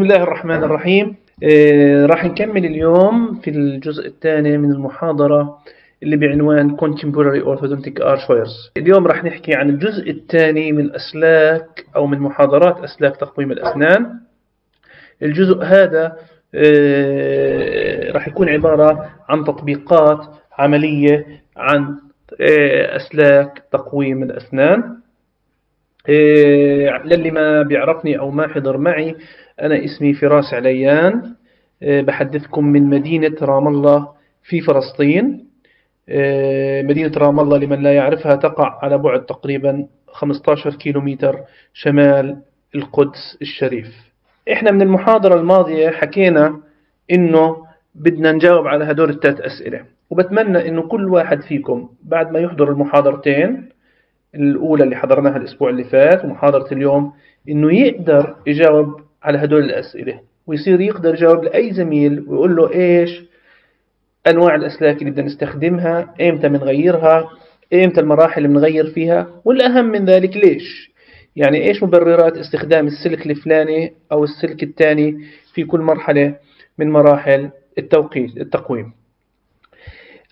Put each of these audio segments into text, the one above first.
بسم الله الرحمن الرحيم. آه، راح نكمل اليوم في الجزء الثاني من المحاضرة اللي بعنوان Contemporary Orthodontic Archwares اليوم راح نحكي عن الجزء الثاني من أسلاك أو من محاضرات أسلاك تقويم الأسنان. الجزء هذا آه، راح يكون عبارة عن تطبيقات عملية عن آه، أسلاك تقويم الأسنان. للي ما بيعرفني أو ما حضر معي أنا اسمي فراس عليان. إيه، بحدثكم من مدينة رام الله في فلسطين. إيه، مدينة رام الله لمن لا يعرفها تقع على بعد تقريبا 15 كيلومتر شمال القدس الشريف. إحنا من المحاضرة الماضية حكينا إنه بدنا نجاوب على هدول الثلاث أسئلة وبتمنى إنه كل واحد فيكم بعد ما يحضر المحاضرتين الأولى اللي حضرناها الأسبوع اللي فات ومحاضرة اليوم إنه يقدر يجاوب على هدول الأسئلة ويصير يقدر يجاوب لأي زميل ويقول له إيش أنواع الأسلاك اللي بدنا نستخدمها إمتى بنغيرها إمتى المراحل اللي بنغير فيها والأهم من ذلك ليش؟ يعني إيش مبررات استخدام السلك الفلاني أو السلك الثاني في كل مرحلة من مراحل التوقيت التقويم؟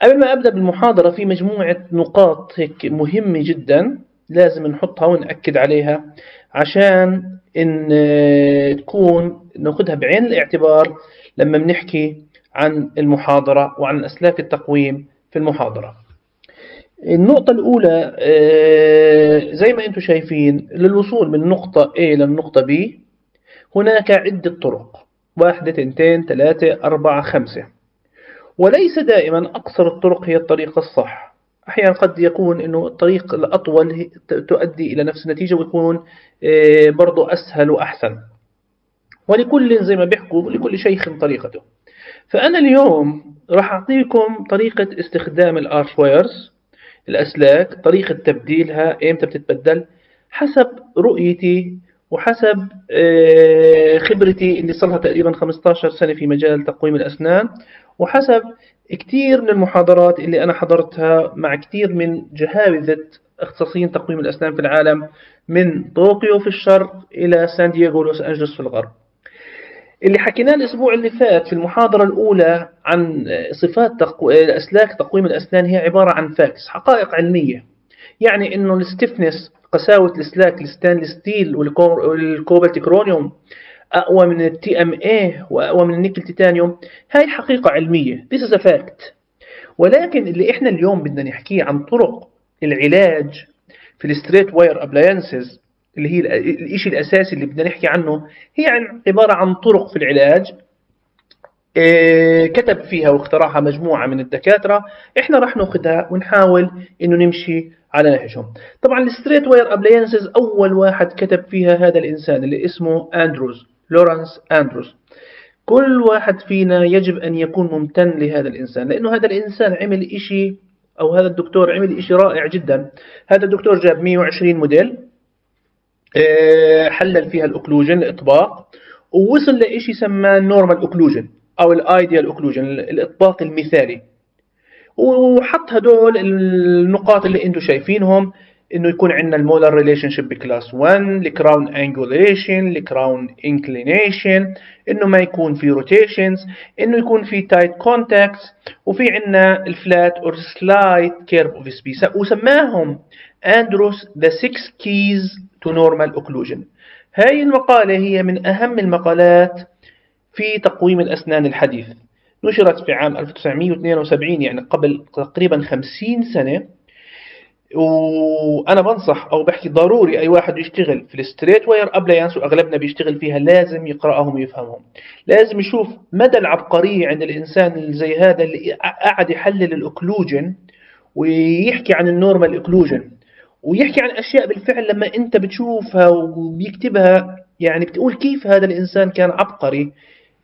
قبل ما أبدأ بالمحاضرة في مجموعة نقاط هيك مهمة جدا لازم نحطها ونأكد عليها عشان إن تكون ناخدها بعين الاعتبار لما بنحكي عن المحاضرة وعن أسلاك التقويم في المحاضرة. النقطة الأولى زي ما أنتم شايفين للوصول من نقطة A للنقطة B هناك عدة طرق. واحدة اثنتين ثلاثة أربعة خمسة. وليس دائما أقصر الطرق هي الطريق الصح. أحيانا قد يكون أنه الطريق الأطول تؤدي إلى نفس النتيجة ويكون برضو أسهل وأحسن. ولكل زي ما بيحكوا لكل شيخ طريقته. فأنا اليوم راح أعطيكم طريقة استخدام الارشويرز الأسلاك طريقة تبديلها إمتى بتتبدل حسب رؤيتي وحسب خبرتي اللي صار لها تقريبا 15 سنة في مجال تقويم الأسنان. وحسب كثير من المحاضرات اللي أنا حضرتها مع كثير من جهابذة اختصاصيين تقويم الأسنان في العالم من طوكيو في الشرق إلى سان دييغو ولوس أنجلوس في الغرب. اللي حكيناه الأسبوع اللي فات في المحاضرة الأولى عن صفات تقو... أسلاك تقويم الأسنان هي عبارة عن facts حقائق علمية. يعني إنه ال stiffness قساوة السلاك ال stainless steel وال cobalt chromium أقوى من ال TMA وأقوى من ال nickel titanium. هاي حقيقة علمية. This is a ولكن اللي إحنا اليوم بدنا نحكيه عن طرق العلاج في ال straight wire appliances اللي هي الشيء الأساسي اللي بدنا نحكي عنه هي عبارة عن طرق في العلاج. كتب فيها واخترعها مجموعة من الدكاترة. إحنا راح ناخذها ونحاول إنه نمشي على نهجهم. طبعا ال straight wire appliances أول واحد كتب فيها هذا الإنسان اللي اسمه اندروز لورنس اندروز كل واحد فينا يجب أن يكون ممتن لهذا الإنسان لأنه هذا الإنسان عمل إشي أو هذا الدكتور عمل إشي رائع جدا. هذا الدكتور جاب 120 موديل حلل فيها ال occlusion الإطباق ووصل لشيء سماه normal occlusion أو ال ideal occlusion الإطباق المثالي. وحط هدول النقاط اللي أنتم شايفينهم. إنه يكون عندنا ال molar relationship ب class 1 ال crown angulation ال crown inclination إنه ما يكون في rotations إنه يكون في tight contacts وفي عندنا ال flat or slight curve of Spee وسماهم أندروز the 6 keys to normal occlusion هاي المقالة هي من أهم المقالات في تقويم الأسنان الحديث. نشرت في عام 1972 يعني قبل تقريبا 50 سنة. وأنا بنصح أو بحكي ضروري أي واحد يشتغل في ال straight wire appliance وأغلبنا بيشتغل فيها لازم يقرأهم ويفهمهم. لازم يشوف مدى العبقرية عند الإنسان اللي زي هذا اللي قاعد يحلل ال occlusion ويحكي عن ال normal occlusion ويحكي عن أشياء بالفعل لما أنت بتشوفها وبيكتبها يعني بتقول كيف هذا الإنسان كان عبقري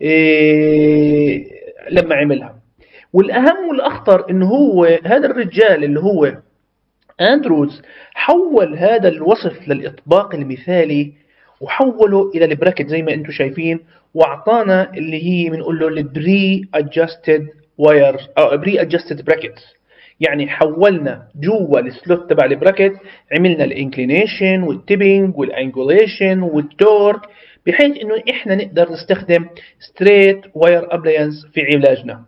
إيه لما عملها. والأهم والأخطر إنه هو هذا الرجال اللي هو أندروز حول هذا الوصف للإطباق المثالي وحوله إلى ال bracket زي ما أنتم شايفين وأعطانا اللي هي بنقول له ال pre-adjusted wire أو pre-adjusted bracket يعني حولنا جوا ال slot تبع ال bracket عملنا الإنكلينيشن والتيبنج والأنجوليشن والتورك بحيث إنه إحنا نقدر نستخدم straight wire appliance في علاجنا.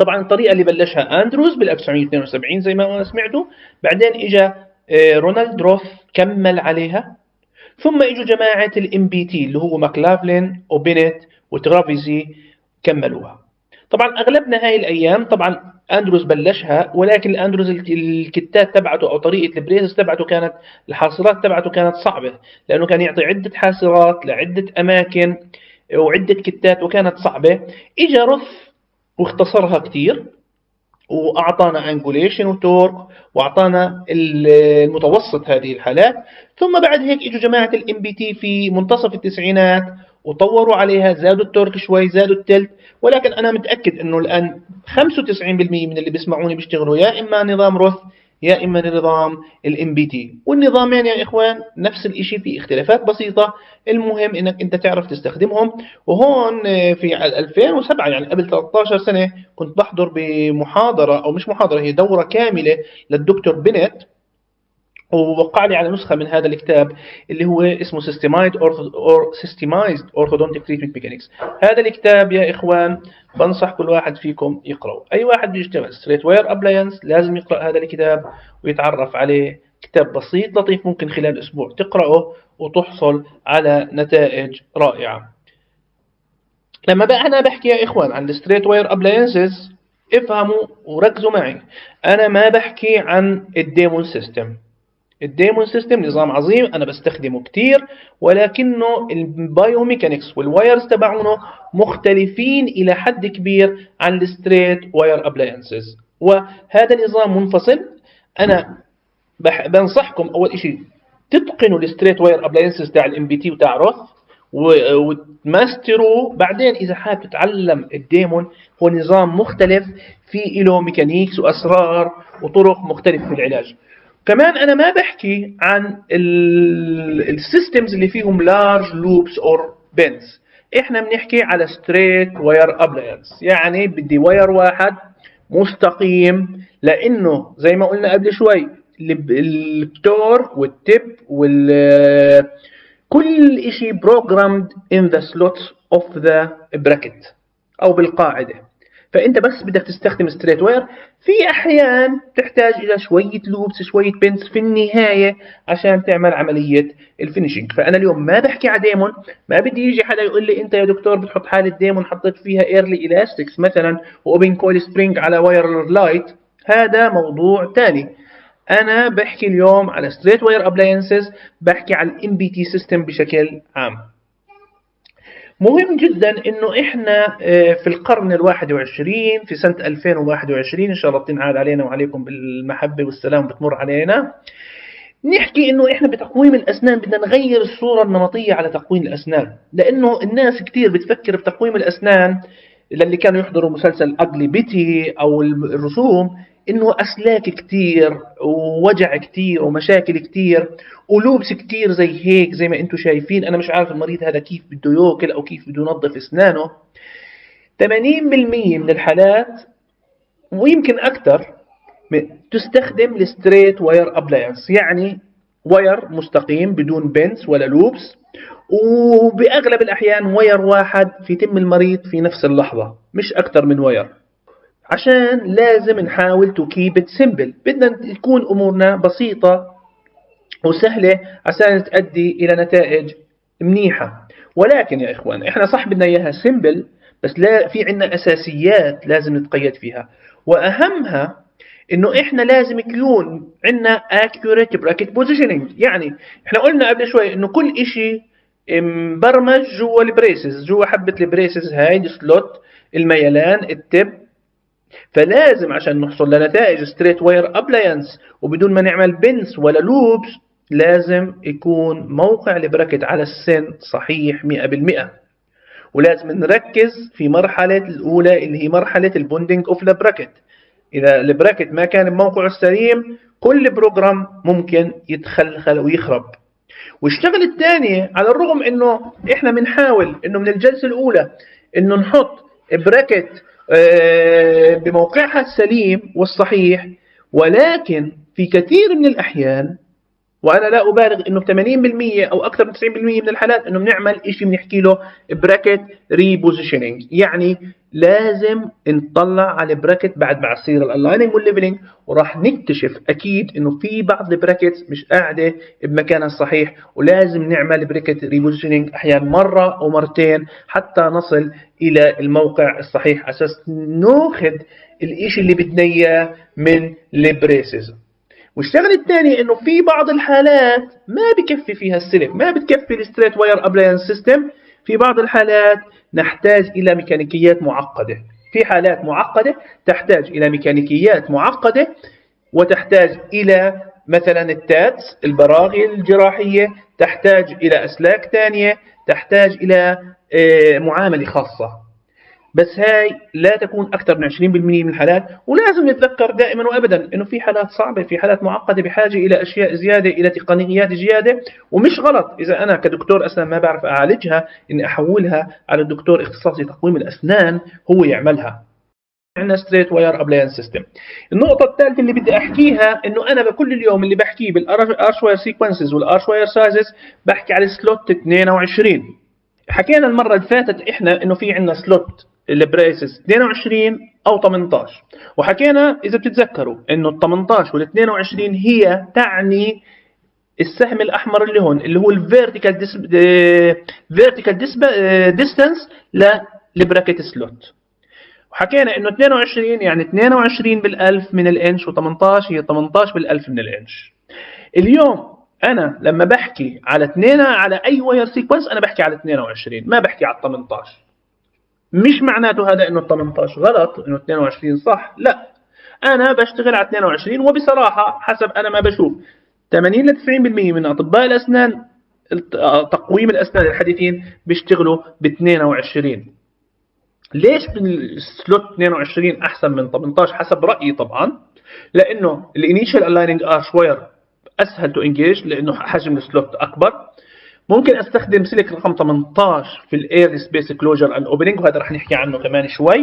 طبعا الطريقة اللي بلشها أندروز بال 1972 زي ما سمعتوا. بعدين اجى آه، رونالد روث كمل عليها. ثم إجوا جماعة ال MBT اللي هو ماكلافلين وبينت وترافيزي كملوها. طبعا أغلبنا هاي الأيام طبعا أندروز بلشها ولكن اندروز ال kit ات تبعته أو طريقة ال braces تبعته كانت الحاصرات تبعته كانت صعبة لأنه كان يعطي عدة حاصرات لعدة أماكن وعدة kit ات وكانت صعبة. اجى روث واختصرها كثير وأعطانا angulation و torque وأعطانا المتوسط هذه الحالات. ثم بعد هيك إجوا جماعة ال MBT في منتصف التسعينات وطوروا عليها زادوا ال torque شوي زادوا ال tilt. ولكن أنا متأكد إنه الآن 95% من اللي بيسمعوني بيشتغلوا يا إما نظام روث يا إما نظام ال MBT والنظامين يا إخوان نفس الشيء في اختلافات بسيطة. المهم إنك أنت تعرف تستخدمهم. وهون في 2007 يعني قبل 13 سنة كنت بحضر بمحاضرة أو مش محاضرة هي دورة كاملة للدكتور بينيت. ووقع لي على نسخة من هذا الكتاب اللي هو اسمه Systemized, or Systemized Orthodontic Treatment Mechanics. هذا الكتاب يا إخوان بنصح كل واحد فيكم يقرأه. أي واحد بيشتغل Straight Wire Appliance لازم يقرأ هذا الكتاب ويتعرف عليه. كتاب بسيط لطيف ممكن خلال أسبوع تقرأه وتحصل على نتائج رائعة. لما بقى أنا بحكي يا إخوان عن Straight Wire Appliances افهموا وركزوا معي. أنا ما بحكي عن ال Damon system. ال Damon system نظام عظيم أنا بستخدمه كتير ولكنه ال biomechanics وال wires تبعونه مختلفين إلى حد كبير عن ال straight wire appliances وهذا نظام منفصل. أنا بنصحكم أول شيء تتقنوا ال straight wire appliances تاع ال MBT وتاع روث وتماستروا. بعدين إذا حابب تتعلم ال Damon هو نظام مختلف في له mechanics وأسرار وطرق مختلفة في العلاج. كمان أنا ما بحكي عن ال systems اللي فيهم large loops or bends إحنا بنحكي على straight wire appliance يعني بدي wire واحد مستقيم لأنه زي ما قلنا قبل شوي ال torque وال tip وال كل شيء programmed in the slots of the bracket أو بالقاعدة. فأنت بس بدك تستخدم straight wire في أحيان تحتاج إلى شوية loops شوية bends في النهاية عشان تعمل عملية ال finishing فأنا اليوم ما بحكي على ديمون. ما بدي يجي حدا يقول لي أنت يا دكتور بتحط حالة ديمون حطيت فيها early elastics مثلا و open coil spring على wire light هذا موضوع ثاني أنا بحكي اليوم على straight wire appliances بحكي على ال MBT system بشكل عام. مهم جدا إنه إحنا آه، في القرن الواحد وعشرين في سنة 2021 إن شاء الله بتنعاد علينا وعليكم بالمحبة والسلام بتمر علينا نحكي إنه إحنا بتقويم الأسنان بدنا نغير الصورة النمطية على تقويم الأسنان لأنه الناس كثير بتفكر بتقويم الأسنان للي كانوا يحضروا مسلسل Ugly Betty أو الرسوم إنه أسلاك كتير ووجع كتير ومشاكل كتير و loops كتير زي هيك زي ما أنتم شايفين. أنا مش عارف المريض هذا كيف بده يأكل أو كيف بده ينظف أسنانه. 80% من الحالات ويمكن أكثر تستخدم ال straight wire appliance يعني wire مستقيم بدون bends ولا loops. وبأغلب الأحيان wire واحد في تم المريض في نفس اللحظة مش أكثر من wire. عشان لازم نحاول to keep it simple بدنا تكون أمورنا بسيطة وسهلة عشان تؤدي إلى نتائج منيحة. ولكن يا إخوان إحنا صح بدنا إياها simple بس لا في عندنا أساسيات لازم نتقيد فيها. وأهمها إنه إحنا لازم يكون عندنا accurate bracket positioning. يعني إحنا قلنا قبل شوي إنه كل إشي مبرمج جوا ال braces جوا حبة ال braces هاي ال slot الميلان ال tip فلازم عشان نحصل لنتائج straight wire appliance وبدون ما نعمل bends ولا loops لازم يكون موقع ال bracket على السن صحيح 100% ولازم نركز في مرحلة الأولى اللي هي مرحلة ال bonding of ال bracket إذا ال bracket ما كان بموقعه السليم كل program ممكن يتخلخل ويخرب. والشغلة الثانية على الرغم إنه إحنا بنحاول إنه من الجلسة الأولى إنه نحط bracket بموقعها السليم والصحيح ولكن في كثير من الأحيان وأنا لا أبالغ إنه 80% أو أكثر من 90% من الحالات إنه بنعمل شيء بنحكي له bracket repositioning يعني لازم نطلع على ال bracket بعد ما يصير ال aligning وال leveling وراح نكتشف أكيد إنه في بعض ال brackets مش قاعدة بمكانها الصحيح ولازم نعمل bracket repositioning أحيانا مرة أو مرتين حتى نصل إلى الموقع الصحيح أساس ناخذ الشيء اللي بدنا اياه من ال braces. والشغله الثانية إنه في بعض الحالات ما بكفي فيها السلك ما بتكفي ال straight wire appliance system في بعض الحالات نحتاج إلى ميكانيكيات معقدة. في حالات معقدة تحتاج إلى ميكانيكيات معقدة وتحتاج إلى مثلا ال TADs البراغي الجراحية تحتاج إلى أسلاك ثانية تحتاج إلى آه، معاملة خاصة. بس هاي لا تكون أكثر من 20% من الحالات ولازم نتذكر دائما وابدا إنه في حالات صعبة في حالات معقدة بحاجة إلى أشياء زيادة إلى تقنيات زيادة ومش غلط. إذا أنا كدكتور اسنان ما بعرف أعالجها إني أحولها على الدكتور اختصاصي تقويم الأسنان هو يعملها. عندنا straight wire appliance system النقطة الثالثة اللي بدي أحكيها إنه أنا بكل اليوم اللي بحكيه بال arch wire sequences وال arch wire sizes بحكي على slot 22 حكينا المرة اللي فاتت إحنا إنه في عندنا slot ال braces 22 أو 18 وحكينا إذا بتتذكروا إنه ال 18 وال 22 هي تعني السهم الأحمر اللي هون اللي هو ال vertical vertical distance لل bracket slot وحكينا إنه 22 يعني 22 بالألف من الإنش و18 هي 18 بالألف من الإنش. اليوم أنا لما بحكي على اثنين على أي wire sequence أنا بحكي على 22 ما بحكي على 18 مش معناته هذا إنه 18 غلط إنه 22 صح لا. أنا بشتغل على 22 وبصراحة حسب أنا ما بشوف. 80 ل 90% من أطباء الأسنان تقويم الأسنان الحديثين بيشتغلوا ب 22 ليش ال slot 22 أحسن من 18 حسب رأيي طبعا؟ لأنه ال initial aligning arch wire أسهل to engage لأنه حجم ال slot أكبر. ممكن أستخدم سلك رقم 18 في ال early space closure and opening وهذا رح نحكي عنه كمان شوي.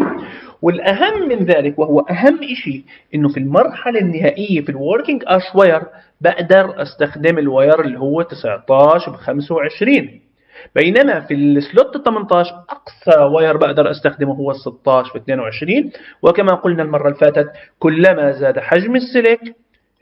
والأهم من ذلك وهو أهم شيء إنه في المرحلة النهائية في ال working arch wire بقدر أستخدم ال wire اللي هو 19 ب 25 بينما في ال slot 18 أقصى wire بقدر أستخدمه هو ال 16 ب 22 وكما قلنا المرة اللي فاتت كلما زاد حجم السلك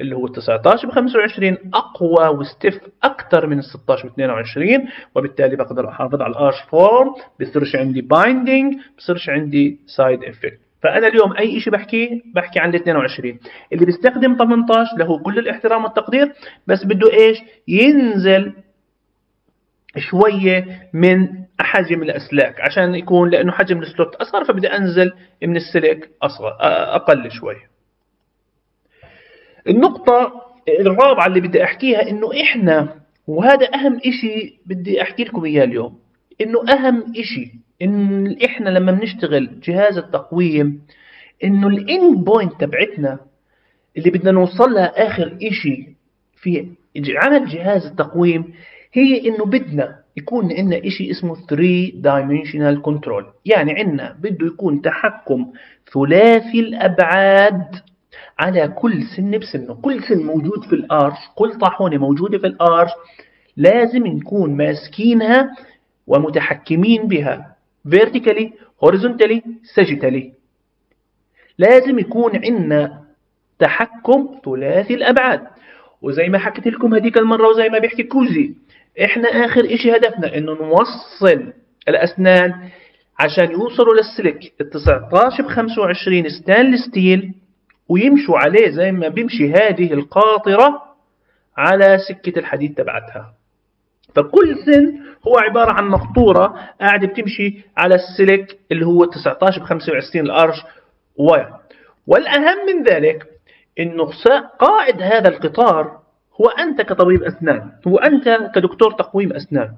اللي هو 19 ب 25 أقوى و stiff أكثر من ال 16 ب 22 وبالتالي بقدر أحافظ على ال arch form بصيرش عندي binding بصيرش عندي side effect فأنا اليوم أي شيء بحكيه بحكي عن ال 22 اللي بيستخدم 18 له كل الاحترام والتقدير بس بده إيش؟ ينزل شوية من حجم الأسلاك عشان يكون لأنه حجم ال slot أصغر فبدي أنزل من السلك أصغر أقل شوي. النقطة الرابعة اللي بدي أحكيها إنه إحنا وهذا أهم إشي بدي أحكي لكم إياه اليوم إنه أهم إشي إن إحنا لما بنشتغل جهاز التقويم إنه ال end point تبعتنا اللي بدنا نوصل لها آخر إشي في عمل جهاز التقويم هي إنه بدنا يكون عندنا إشي اسمه 3 dimensional control. يعني عندنا بده يكون تحكم ثلاثي الأبعاد على كل سن بسنه. كل سن موجود في ال arch كل طاحونة موجودة في ال arch لازم نكون ماسكينها ومتحكمين بها. Vertically horizontally sagittally لازم يكون عندنا تحكم ثلاثي الأبعاد. وزي ما حكيت لكم هذيك المرة وزي ما بيحكي كوزي إحنا آخر إشي هدفنا إنه نوصل الأسنان عشان يوصلوا للسلك ال 19 ب 25 stainless steel ويمشوا عليه زي ما بيمشي هذه القاطرة على سكة الحديد تبعتها. فكل سن هو عبارة عن مقطورة قاعدة بتمشي على السلك اللي هو 19 ب 25 ال arch واير والأهم من ذلك أنه قائد هذا القطار هو أنت كطبيب أسنان هو أنت كدكتور تقويم أسنان.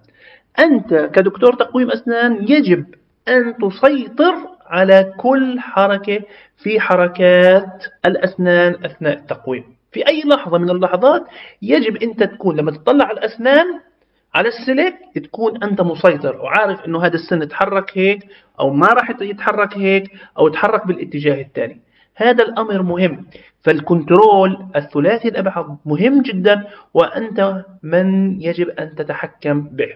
أنت كدكتور تقويم أسنان يجب أن تسيطر على كل حركة في حركات الأسنان أثناء التقويم. في أي لحظة من اللحظات يجب أنت تكون لما تطلع على الأسنان على السلك تكون أنت مسيطر وعارف أنه هذا السن تحرك هيك أو ما راح يتحرك هيك أو تحرك بالاتجاه الثاني هذا الأمر مهم. فال control الثلاثي الأبعاد مهم جدا وأنت من يجب أن تتحكم به.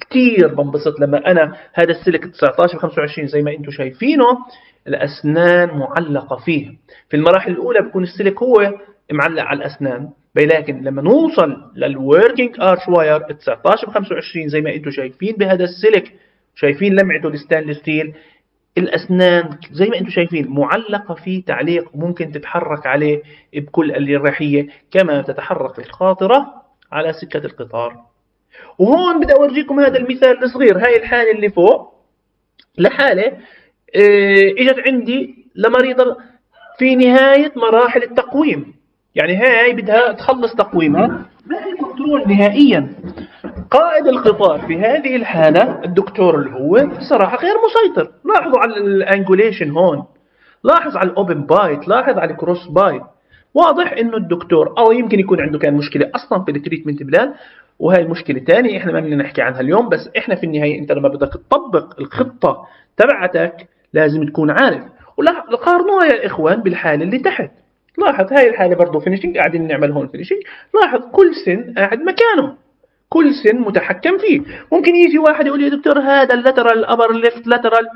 كثير بنبسط لما أنا هذا السلك 19 25 زي ما أنتم شايفينه الأسنان معلقة فيه. في المراحل الأولى بكون السلك هو معلق على الأسنان لكن لما نوصل لل working arch wire 19 ب 25 زي ما أنتم شايفين بهذا السلك شايفين لمعته ال stainless steel الأسنان زي ما أنتم شايفين معلقة في تعليق ممكن تتحرك عليه بكل الاريحيه كما تتحرك القاطرة على سكة القطار. وهون بدي أورجيكم هذا المثال الصغير. هاي الحالة اللي فوق لحالة آه إجت عندي لمريضة في نهاية مراحل التقويم. يعني هاي بدها تخلص تقويمها. ما في control نهائيا؟ قائد القطار في هذه الحالة الدكتور اللي هو بصراحة غير مسيطر. لاحظوا على ال angulation هون. لاحظ على ال open bite لاحظ على ال cross bite. واضح إنه الدكتور أو يمكن يكون عنده كان مشكلة أصلا في ال treatment plan وهي مشكلة ثانية إحنا ما بدنا نحكي عنها اليوم بس إحنا في النهاية أنت لما بدك تطبق الخطة تبعتك لازم تكون عارف. وقارنوها يا إخوان بالحالة اللي تحت. لاحظ هاي الحالة برضه finishing قاعدين نعمل هون finishing لاحظ كل سن قاعد مكانه. كل سن متحكم فيه. ممكن يجي واحد يقول يا دكتور هذا ال lateral ال upper left lateral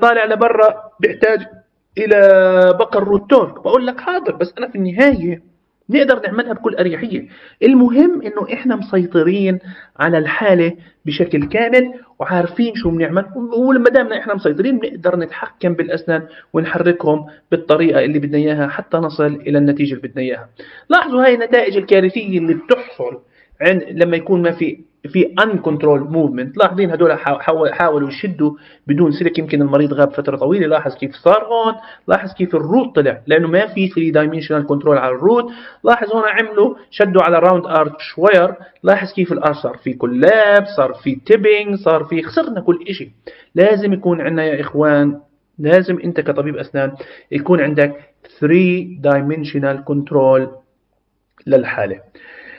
طالع لبرا بيحتاج إلى buccal root torque بقول لك حاضر بس أنا في النهاية نقدر نعملها بكل أريحية. المهم إنه إحنا مسيطرين على الحالة بشكل كامل وعارفين شو بنعمل. ولما دامنا إحنا مسيطرين بنقدر نتحكم بالأسنان ونحركهم بالطريقة اللي بدنا إياها حتى نصل إلى النتيجة اللي بدنا إياها. لاحظوا هاي النتائج الكارثية اللي بتحصل. عند لما يكون ما في في uncontrolled movement لاحظين هدول حاولوا يشدوا بدون سلك يمكن المريض غاب فترة طويلة لاحظ كيف صار هون لاحظ كيف ال root طلع لأنه ما في 3 dimensional control على ال root لاحظ هون عملوا شدوا على round arch wire لاحظ كيف ال arch صار في collapse صار في tipping صار في خسرنا كل شيء لازم يكون عندنا يا إخوان لازم أنت كطبيب أسنان يكون عندك 3 dimensional control للحالة.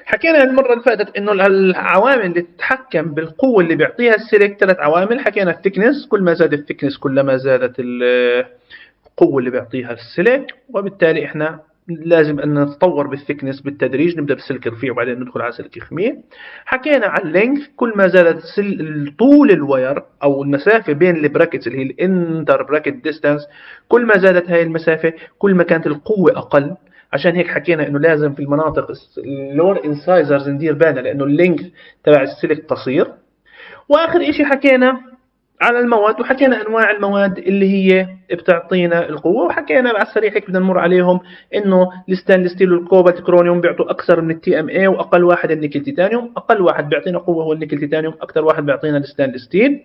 حكينا المرة اللي فاتت إنه العوامل اللي تتحكم بالقوة اللي بيعطيها السلك ثلاث عوامل. حكينا ال thickness كل ما زاد ال thickness كلما زادت القوة اللي بيعطيها السلك وبالتالي إحنا لازم أن نتطور بال thickness بالتدريج نبدأ بالسلك رفيع وبعدين ندخل على سلك خمير. حكينا على ال length كل ما زادت طول ال wire أو المسافة بين ال brackets اللي هي ال inter bracket distance كل ما زادت هاي المسافة كل ما كانت القوة أقل. عشان هيك حكينا إنه لازم في المناطق ال lower incisors ندير بالنا لأنه ال length تبع السلك قصير. وآخر شيء حكينا على المواد وحكينا أنواع المواد اللي هي بتعطينا القوة وحكينا على السريع هيك بدنا نمر عليهم إنه ال stainless steel وال cobalt chromium بيعطوا أكثر من ال TMA وأقل واحد ال nickel titanium أقل واحد بيعطينا قوة هو ال nickel titanium أكثر واحد بيعطينا ال stainless steel.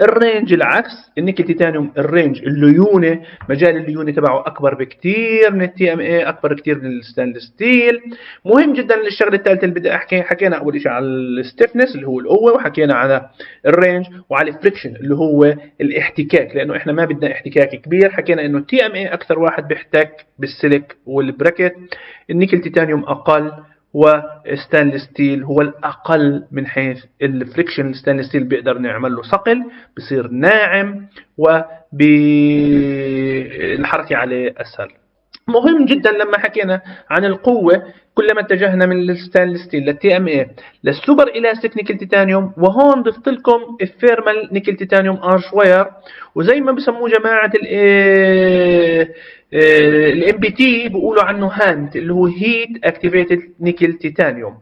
ال range العكس ال nickel titanium ال range الليونة مجال الليونة تبعه أكبر بكثير من ال TMA أكبر كثير من ال stainless steel. مهم جدا الشغله الثالثه اللي بدي احكي حكينا أول شيء على ال stiffness اللي هو القوة وحكينا على ال range وعلى ال friction اللي هو الاحتكاك لأنه إحنا ما بدنا احتكاك كبير. حكينا إنه ال TMA أكثر واحد بيحتك بالسلك وال bracket ال nickel titanium أقل و stainless steel هو الأقل من حيث ال friction stainless steel بيقدر نعمل له صقل بصير ناعم وبالحركة عليه أسهل مهم جدا لما حكينا عن القوة كلما اتجهنا من ال stainless steel لل TMA لل superelastic nickel titanium وهون ضفت لكم ال thermal nickel titanium arch wire وزي ما بسموه جماعة ال MBT بيقولوا عنه HANT اللي هو heat activated nickel titanium.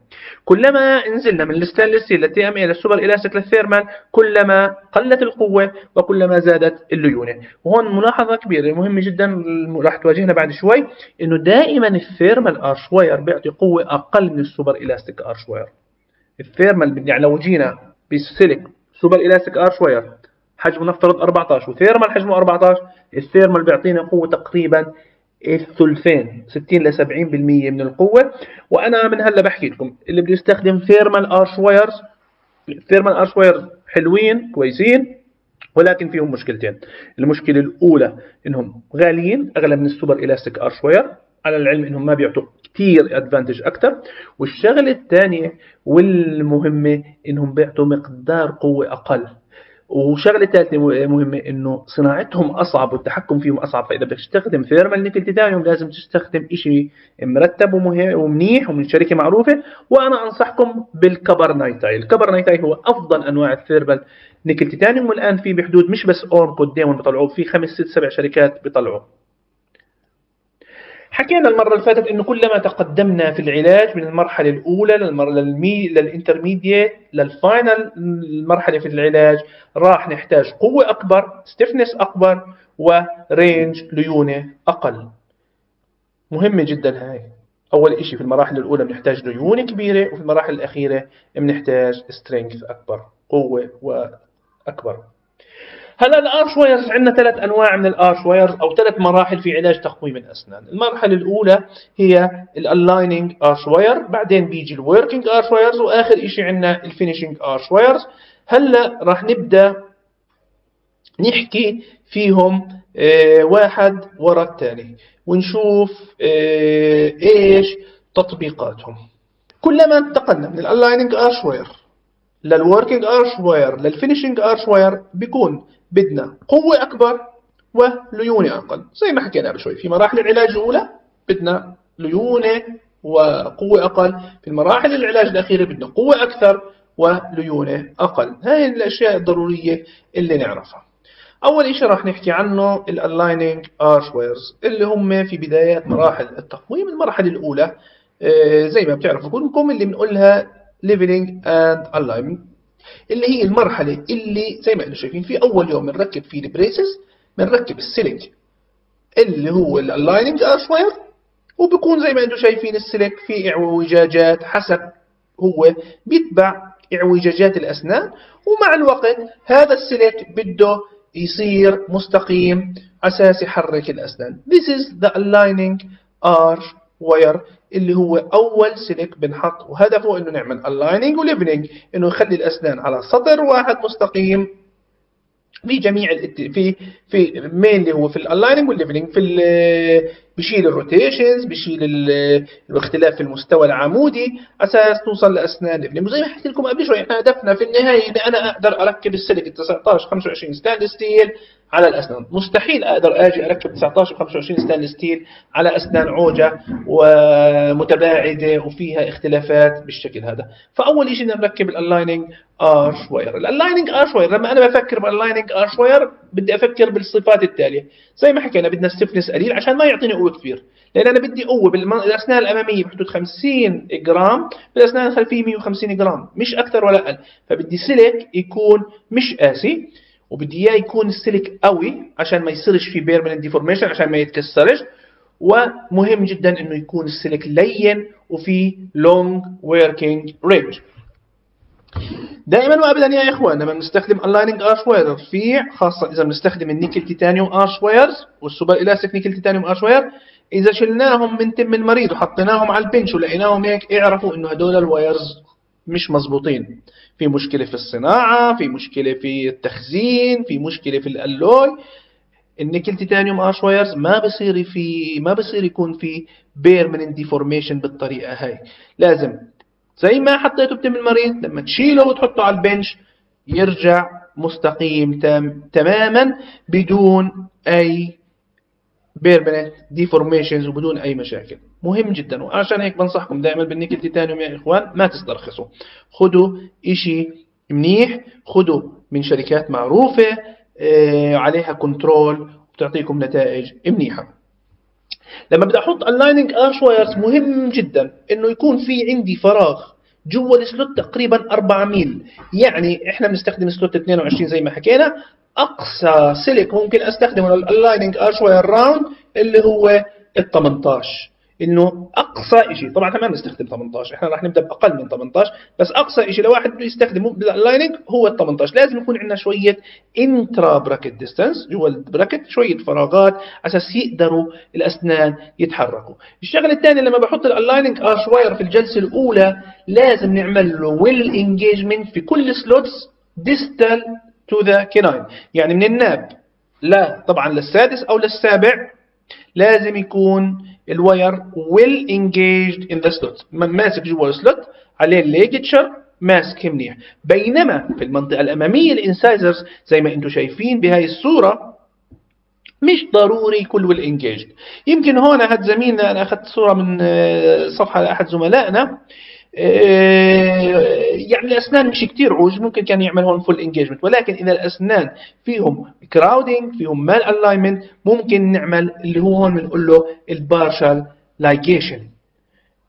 كلما نزلنا من الستانلس steel لل TMA لل super elastic لل thermal كلما قلت القوة وكلما زادت الليونة. وهون ملاحظة كبيرة مهمة جدا راح تواجهنا بعد شوي إنه دائما ال thermal archwire بيعطي قوة أقل من ال super elastic archwire ال thermal يعني لو جينا بالسلك super elastic archwire حجمه نفترض 14 و thermal حجمه 14 ال thermal بيعطينا قوة تقريبا الثلثين 60 ل 70% من القوة. وأنا من هلأ بحكي لكم اللي بده يستخدم thermal archwires thermal archwires حلوين كويسين ولكن فيهم مشكلتين. المشكلة الأولى إنهم غاليين أغلى من ال super elastic archwire على العلم إنهم ما بيعطوا كثير advantage أكثر والشغلة الثانية والمهمة إنهم بيعطوا مقدار قوة أقل. وشغلة ثالثه مهمة إنه صناعتهم أصعب والتحكم فيهم أصعب. فإذا بدك تستخدم thermal nickel titanium لازم تستخدم شيء مرتب ومنيح ومن شركة معروفة. وأنا أنصحكم بال copper NiTi ال copper NiTi هو أفضل أنواع ال thermal nickel titanium والآن في بحدود مش بس اورمكو ديمون بيطلعوه في خمس ست سبع شركات بيطلعوه. حكينا المرة اللي فاتت إنه كلما تقدمنا في العلاج من المرحلة الأولى. للمي... لل intermediate لل final المرحلة في العلاج راح نحتاج قوة أكبر stiffness أكبر و range ليونة أقل مهمة جدا هاي أول إشي في المراحل الأولى بنحتاج ليونة كبيرة وفي المراحل الأخيرة بنحتاج strength أكبر قوة وأكبر هلا ال archwires عندنا ثلاث أنواع من ال archwires أو ثلاث مراحل في علاج تقويم الأسنان؟ المرحلة الأولى هي ال aligning archwire بعدين بيجي ال working archwires وآخر شيء عندنا ال finishing archwires هلأ راح نبدأ نحكي فيهم آه واحد ورا الثاني ونشوف آه إيش تطبيقاتهم. كلما انتقلنا من ال aligning archwire لل working archwire لل finishing archwire بيكون بدنا قوة أكبر وليونة أقل. زي ما حكينا قبل شوي في مراحل العلاج الأولى بدنا ليونة وقوة أقل في المراحل العلاج الأخيرة بدنا قوة أكثر وليونة أقل. هاي الأشياء الضرورية اللي نعرفها. أول شيء راح نحكي عنه ال aligning archwires اللي هم في بدايات مراحل التقويم. المرحلة الأولى آه، زي ما بتعرفوا كلكم اللي بنقولها leveling and alignment اللي هي المرحلة اللي زي ما إحنا شايفين في أول يوم بنركب فيه ال braces بنركب السلك اللي هو ال aligning archwire وبيكون زي ما إنتم شايفين السلك فيه اعوجاجات حسب هو بيتبع اعوجاجات الأسنان ومع الوقت هذا السلك بده يصير مستقيم أساس يحرك الأسنان. This is the aligning arch wire. اللي هو أول سلك بنحط. وهدفه إنه نعمل aligning وليفنينج إنه يخلي الأسنان على سطر واحد مستقيم. في جميع في في mainly هو في ال aligning وال leveling في بشيل ال rotations بشيل الاختلاف في المستوى العمودي أساس توصل لأسنان leveling وزي ما حكيت لكم قبل شوي إحنا هدفنا في النهاية اني أنا أقدر أركب السلك 19 25 stainless steel على الأسنان. مستحيل أقدر آجي أركب 19 25 stainless steel على أسنان عوجة ومتباعدة وفيها اختلافات بالشكل هذا. فأول شيء نركب ال aligning archwire. ال aligning archwire لما أنا بفكر بال aligning archwire بدي أفكر بالصفات التالية. زي ما حكينا بدنا stiffness قليل عشان ما يعطيني قوة كثير. لأن أنا بدي قوة بالاسنان الأمامية بحدود 50 جرام بالأسنان الخلفية 150 جرام مش أكثر ولا أقل. فبدي سلك يكون مش قاسي. وبدي إياه يكون السلك قوي عشان ما يصيرش في permanent deformation عشان ما يتكسرش. ومهم جدا إنه يكون السلك لين وفي long working range دائما وابدا يا إخوان لما بنستخدم ال aligning archwire رفيع خاصة إذا بنستخدم ال nickel titanium archwires وال super elastic nickel titanium archwire إذا شلناهم من تم المريض وحطيناهم على ال bench ولقيناهم هيك اعرفوا إنه هدول ال wires مش مظبوطين. في مشكلة في الصناعة في مشكلة في التخزين في مشكلة في ال alloy. ال nickel titanium archwires ما بصير في ما بصير يكون في permanent deformation بالطريقة هاي. لازم زي ما حطيته بتم المريض لما تشيله وتحطه على ال bench يرجع مستقيم تام تماما بدون أي permanent deformations وبدون أي مشاكل. مهم جدا. وعشان هيك بنصحكم دائما بال nickel titanium يا إخوان ما تسترخصوا. خذوا إشي منيح خذوا من شركات معروفة آه، عليها control وبتعطيكم نتائج منيحة. لما بدي أحط ال aligning archwires مهم جدا إنه يكون في عندي فراغ جوا ال slot تقريبا 4 mil. يعني إحنا بنستخدم slot 22 زي ما حكينا. أقصى سلك ممكن أستخدمه لل aligning archwire round اللي هو ال 18 إنه أقصى شيء طبعا إحنا ما بنستخدم 18 إحنا راح نبدأ بأقل من 18 بس أقصى شيء لواحد بده يستخدمه بال aligning هو ال 18 لازم يكون عندنا شوية intra bracket distance جوا ال bracket شوية فراغات على أساس يقدروا الأسنان يتحركوا. الشغلة الثانية لما بحط ال aligning archwire في الجلسة الأولى لازم نعمل له well engagement في كل slots distal to the canine يعني من الناب. لا طبعا للسادس أو للسابع لازم يكون ال wire well engaged in the slot. ماسك جوا ال slot عليه ال ligature ماسك منيح. بينما في المنطقة الأمامية ال incisors زي ما أنتم شايفين بهاي الصورة مش ضروري يكون full engage يمكن هون هاد زميلنا أنا أخذت صورة من آه، صفحة لأحد زملائنا. يعني الأسنان مش كتير عوج ممكن كان يعمل هون full engagement ولكن إذا الأسنان فيهم crowding فيهم malalignment ممكن نعمل اللي هو هون بنقول له ال partial ligation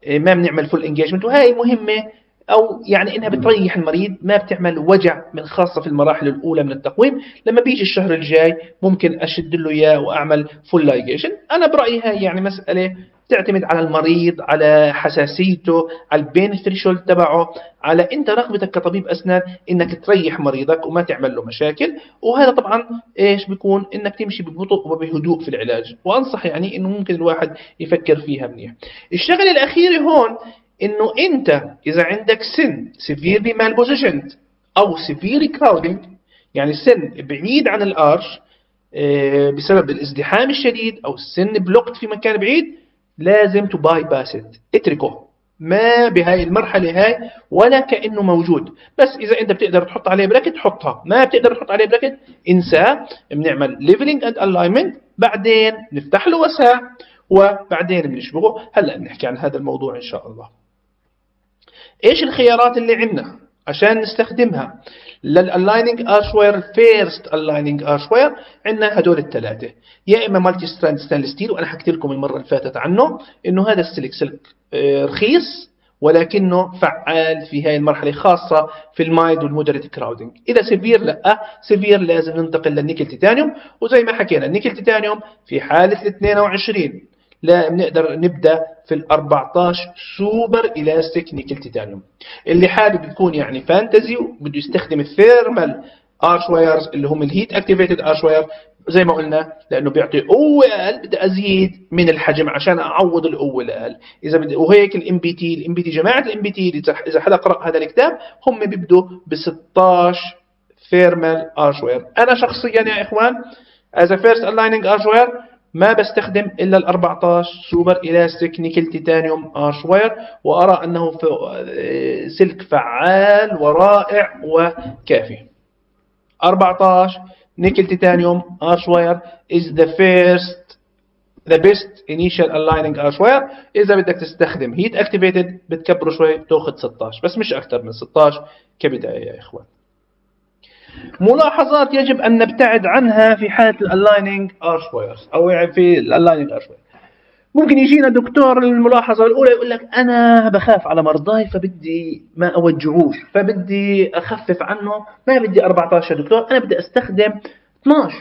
ما بنعمل full engagement وهي مهمة أو يعني إنها بتريح المريض ما بتعمل وجع من خاصة في المراحل الأولى من التقويم. لما بيجي الشهر الجاي ممكن أشد له إياه وأعمل full ligation أنا برأيي هاي يعني مسألة تعتمد على المريض على حساسيته على ال pain threshold تبعه على أنت رغبتك كطبيب أسنان إنك تريح مريضك وما تعمل له مشاكل. وهذا طبعا إيش بيكون؟ إنك تمشي ببطء وبهدوء في العلاج. وأنصح يعني إنه ممكن الواحد يفكر فيها منيح. الشغله الاخيره هون إنه أنت إذا عندك سن severely malpositioned أو severely crowding يعني سن بعيد عن ال arch آه، بسبب الازدحام الشديد أو السن blocked في مكان بعيد لازم to bypass اتركه. ما بهاي المرحلة هاي ولا كأنه موجود. بس إذا أنت بتقدر تحط عليه bracket حطها. ما بتقدر تحط عليه bracket انساه بنعمل leveling and alignment بعدين نفتح له وسع. وبعدين بنشبكه هلأ بنحكي عن هذا الموضوع إن شاء الله. إيش الخيارات اللي عندنا عشان نستخدمها؟ لل aligning archwire first aligning archwire عندنا هدول الثلاثة. يا إما multi strand stainless steel وأنا حكيت لكم المرة اللي فاتت عنه إنه هذا السلك سلك آه، رخيص ولكنه فعال في هاي المرحلة خاصة في ال mild وال moderate crowding إذا severe لا severe لازم ننتقل لل nickel titanium. وزي ما حكينا ال nickel titanium في حالة ال 22 لا بنقدر نبدأ في ال 14 super elastic titanium. اللي حابب يكون يعني fancy وبده يستخدم ال thermal arch wires اللي هم ال heat activated arch wire زي ما قلنا لأنه بيعطي قوة أقل بدي أزيد من الحجم عشان أعوض القوة الأقل. إذا بدي وهيك ال MBT ال MBT جماعة ال MBT إذا حدا قرأ هذا الكتاب هم بيبدوا ب 16 thermal arch wire أنا شخصيا يا إخوان as first aligning arch wire ما بستخدم إلا ال 14 super elastic nickel titanium arch wire وأرى أنه سلك فعال ورائع وكافي. 14 nickel titanium arch wire is the first the best initial aligning arch wire إذا بدك تستخدم heat activated بتكبره شوي بتأخذ 16 بس مش أكثر من 16 كبداية يا إخوان. ملاحظات يجب أن نبتعد عنها في حالة ال aligning arch wires أو يعني في ال aligning arch wires ممكن يجينا دكتور الملاحظة الأولى يقول لك أنا بخاف على مرضاي فبدي ما أوجعوش فبدي أخفف عنه ما بدي 14 دكتور أنا بدي أستخدم 12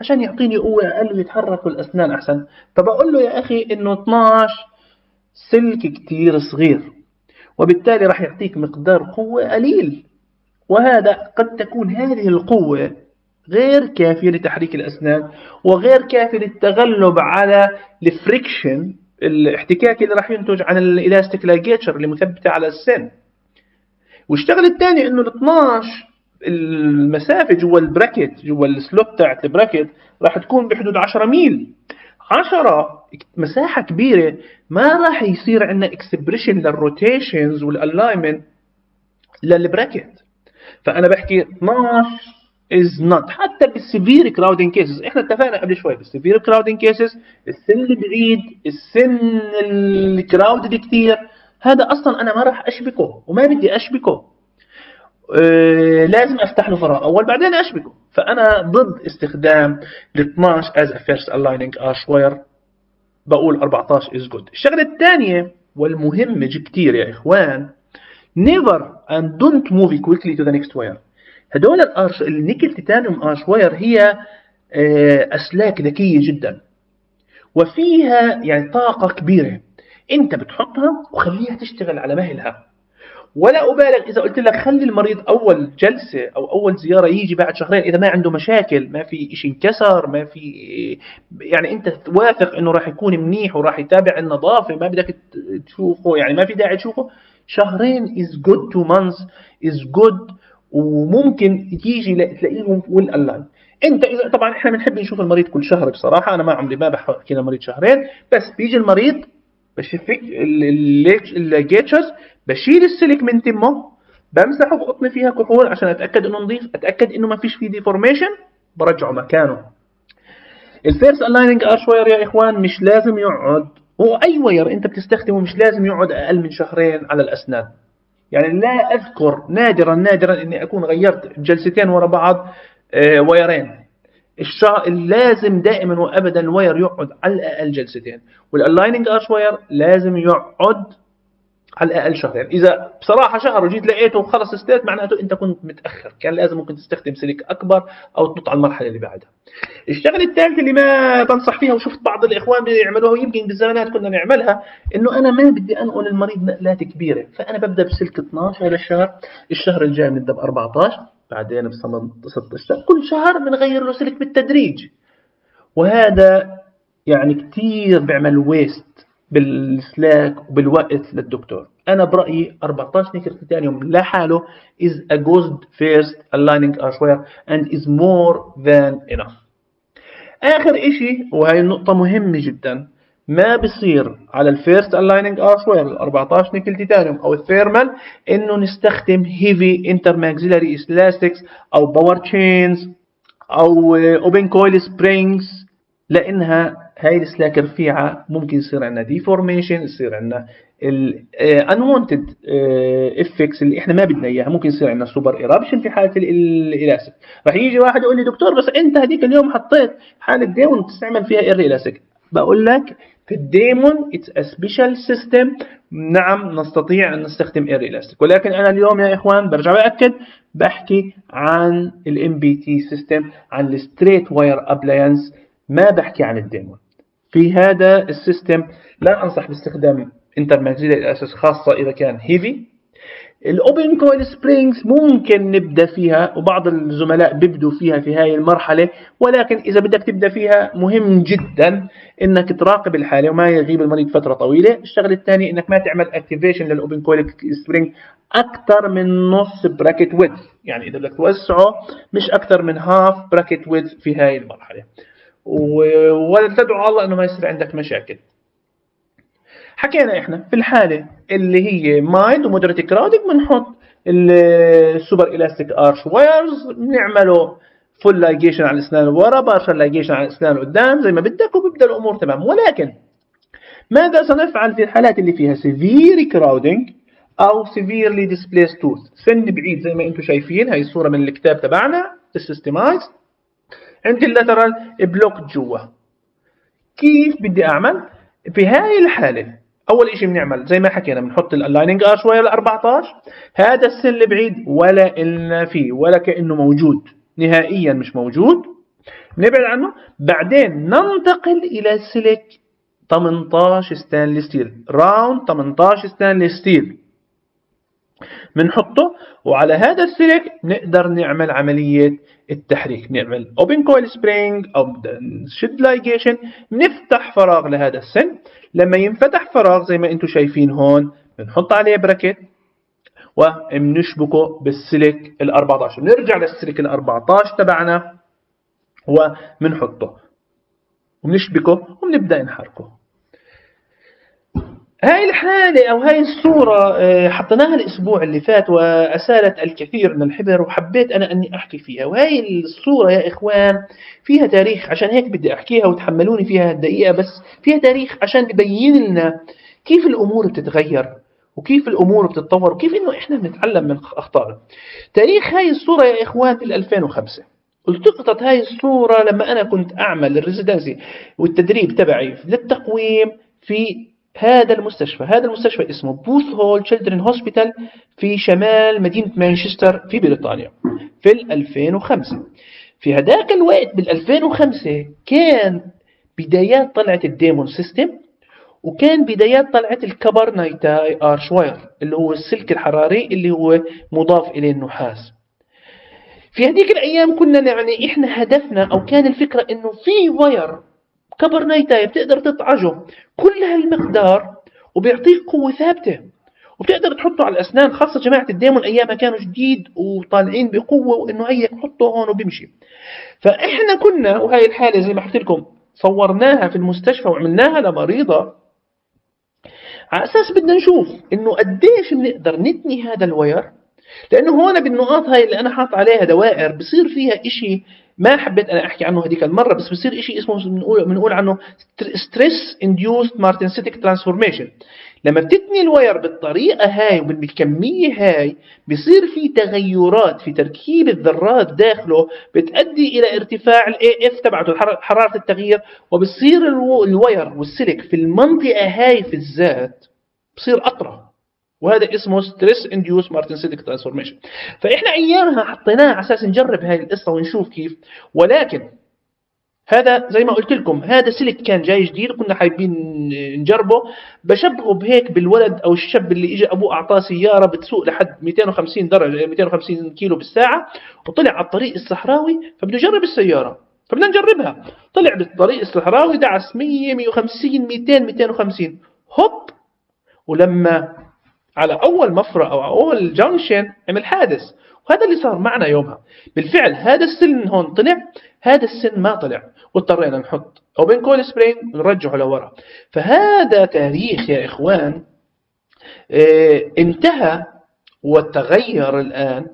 عشان يعطيني قوة أقل ويتحركوا الأسنان أحسن. طب أقول له يا أخي إنه 12 سلك كتير صغير وبالتالي راح يعطيك مقدار قوة قليل. وهذا قد تكون هذه القوة غير كافية لتحريك الأسنان وغير كافية للتغلب على ال friction الاحتكاك اللي راح ينتج عن ال elastic ligature اللي مثبتة على السن. والشغله الثانية إنه ال 12 المسافة جوا ال bracket جوا ال slot تاعت ال bracket راح تكون بحدود 10 mil. 10 مساحة كبيرة ما راح يصير عندنا expression لل rotations وال alignment لل bracket فأنا بحكي 12 is not. حتى بال severe crowding cases إحنا اتفقنا قبل شوي بال severe crowding cases السن البعيد السن ال crowded كثير هذا أصلا أنا ما راح أشبكه وما بدي أشبكه. أه لازم أفتح له فراغ أول بعدين أشبكه. فأنا ضد استخدام ال 12 as a first aligning arch wire بقول 14 is good. الشغلة الثانية والمهمة كثير يا إخوان never and don't move quickly to the next wire. هدول ال arch ال nickel titanium arch wire هي آه، أسلاك ذكية جدا. وفيها يعني طاقة كبيرة. أنت بتحطها وخليها تشتغل على مهلها. ولا أبالغ إذا قلت لك خلي المريض أول جلسة أو أول زيارة يجي بعد شهرين. إذا ما عنده مشاكل ما في شيء انكسر ما في يعني أنت واثق إنه راح يكون منيح وراح يتابع النظافة ما بدك تشوفه يعني ما في داعي تشوفه. شهرين is good two months is good وممكن تيجي تلاقيهم وال align انت اذا طبعا إحنا بنحب نشوف المريض كل شهر بصراحة. أنا ما عمري ما بحكي للمريض شهرين. بس بيجي المريض بفك ال ligatures بشيل السلك من تمه بمسحه بقطني فيها كحول عشان أتأكد إنه نظيف أتأكد إنه ما فيش فيه deformation برجعه مكانه. ال first aligning arch wire يا إخوان مش لازم يقعد. هو any wire أنت بتستخدمه مش لازم يقعد أقل من شهرين على الأسنان. يعني لا أذكر نادرا نادرا إني أكون غيرت جلستين ورا بعض آه، wire ين الشع... لازم دائما وابدا ال wire يقعد على الأقل جلستين. وال aligning arch wire لازم يقعد على الأقل شهرين إذا بصراحة شهر وجيت لقيته خلص straight معناته أنت كنت متأخر. كان لازم ممكن تستخدم سلك أكبر أو تنط على المرحلة اللي بعدها. الشغلة الثالثة اللي ما بنصح فيها وشفت بعض الإخوان بيعملوها ويمكن بالزمانات كنا نعملها إنه أنا ما بدي أنقل المريض نقلات كبيرة. فأنا ببدأ بسلك 12 هذا الشهر. الشهر الجاي بنبدأ ب 14 بعدين ب 16 كل شهر بنغير له سلك بالتدريج. وهذا يعني كثير بيعمل ويست بالسلاك وبالوقت للدكتور. أنا برأيي 14 نيكل تيتانيوم لحاله is a good first aligning archwire and is more than enough. آخر إشي وهي النقطه مهمة جدا. ما بصير على ال first aligning archwire ال 14 nickel titanium أو ال thermal إنه نستخدم heavy intermaxillary elastics أو power chains أو open coil springs لأنها هاي السلاك رفيعه ممكن يصير عندنا deformation يصير عندنا ال unwanted effects اللي إحنا ما بدنا إياها. ممكن يصير عندنا supra eruption في حالة الإلاسك. راح يجي واحد يقول لي دكتور بس أنت هذيك اليوم حطيت حالة Damon تستعمل فيها early elastic بقول لك في ال Damon it's a special system نعم نستطيع أن نستخدم early elastic ولكن أنا اليوم يا إخوان برجع بأكد بحكي عن ال MBT system عن ال straight wire appliance ما بحكي عن ال Damon في هذا ال system لا أنصح باستخدام intermaxillary elastics خاصة إذا كان heavy ال open coil springs ممكن نبدأ فيها وبعض الزملاء بيبدوا فيها في هاي المرحلة ولكن إذا بدك تبدأ فيها مهم جدا إنك تراقب الحالة وما يغيب المريض فترة طويلة. الشغلة الثانية إنك ما تعمل activation لل open coil spring أكثر من نص bracket width يعني إذا بدك توسعه مش أكثر من half bracket width في هاي المرحلة. ولا تدعو الله إنه ما يصير عندك مشاكل. حكينا إحنا في الحالة اللي هي mild و moderate crowding بنحط ال super elastic arch wires بنعمله full ligation على الأسنان ورا partial ligation على الأسنان قدام زي ما بدك وبيبدأ الأمور تمام. ولكن ماذا سنفعل في الحالات اللي فيها severe crowding أو severely displaced tooth سن بعيد زي ما أنتم شايفين هاي الصورة من الكتاب تبعنا السيستمايز عندي ال lateral blocked جوا. كيف بدي أعمل؟ في هاي الحالة أول شيء بنعمل زي ما حكينا بنحط ال aligning archwire ال 14 هذا السن البعيد ولا إلنا فيه ولا كأنه موجود. نهائيا مش موجود. نبعد عنه. بعدين ننتقل إلى سلك 18 stainless steel round 18 stainless steel بنحطه وعلى هذا السلك نقدر نعمل عملية التحريك. نعمل open coil spring أو شد لايجيشن بنفتح فراغ لهذا السن. لما ينفتح فراغ زي ما أنتم شايفين هون بنحط عليه bracket وبنشبكه بالسلك ال 14 نرجع للسلك ال 14 تبعنا. وبنحطه. وبنشبكه وبنبدأ نحركه. هاي الحالة أو هاي الصورة آه، حطيناها الأسبوع اللي فات وأسالت الكثير من الحبر وحبيت أنا أني أحكي فيها. وهاي الصورة يا إخوان فيها تاريخ عشان هيك بدي أحكيها وتحملوني فيها الدقيقة بس فيها تاريخ عشان ببين لنا كيف الأمور بتتغير وكيف الأمور بتتطور وكيف إنه إحنا بنتعلم من أخطائنا. تاريخ هاي الصورة يا إخوان بال 2005 التقطت هاي الصورة لما أنا كنت أعمل الريزيدنسي والتدريب تبعي للتقويم في هذا المستشفى هذا المستشفى اسمه Booth Hall Children Hospital في شمال مدينة مانشستر في بريطانيا في 2005 في هذاك الوقت بال 2005 كان بدايات طلعت ال Damon system وكان بدايات طلعت ال copper NiTi archwire اللي هو السلك الحراري اللي هو مضاف إليه النحاس. في هذيك الأيام كنا يعني إحنا هدفنا أو كان الفكرة إنه في wire copper NiTi بتقدر تطعجه. كل هالمقدار وبيعطيك قوة ثابتة. وبتقدر تحطه على الأسنان خاصة جماعة ال Damon أيامها كانوا جديد وطالعين بقوة وإنه هيك حطه هون وبيمشي. فإحنا كنا وهي الحالة زي ما حكيت لكم صورناها في المستشفى وعملناها لمريضة. على أساس بدنا نشوف إنه قديش بنقدر نتني هذا ال wire لأنه هون بالنقاط هاي اللي أنا حاط عليها دوائر بصير فيها إشي ما حبيت أنا أحكي عنه هذيك المرة بس بصير شيء اسمه بنقول بنقول عنه stress induced martensitic transformation لما بتتني ال wire بالطريقة هاي وبالكمية هاي بصير في تغيرات في تركيب الذرات داخله بتؤدي إلى ارتفاع ال Af تبعته حرارة التغيير وبصير ال wire والسلك في المنطقة هاي في الذات بصير أطرى. وهذا اسمه stress induced martensitic transformation فإحنا أيامها حطيناه على أساس نجرب هاي القصة ونشوف كيف. ولكن هذا زي ما قلت لكم هذا سلك كان جاي جديد كنا حابين نجربه. بشبهه بهيك بالولد أو الشاب اللي اجى أبوه أعطاه سيارة بتسوق لحد 250 درجة 250 كيلو بالساعة وطلع على الطريق الصحراوي فبده يجرب السيارة فبدنا نجربها. طلع بالطريق الصحراوي دعس 100 150 200 250 هوب! ولما على أول مفرق أو أول junction عمل حادث. وهذا اللي صار معنا يومها. بالفعل هذا السن هون طلع هذا السن ما طلع واضطرينا نحط open coil spring ونرجعه لورا. فهذا تاريخ يا إخوان آه انتهى وتغير الآن.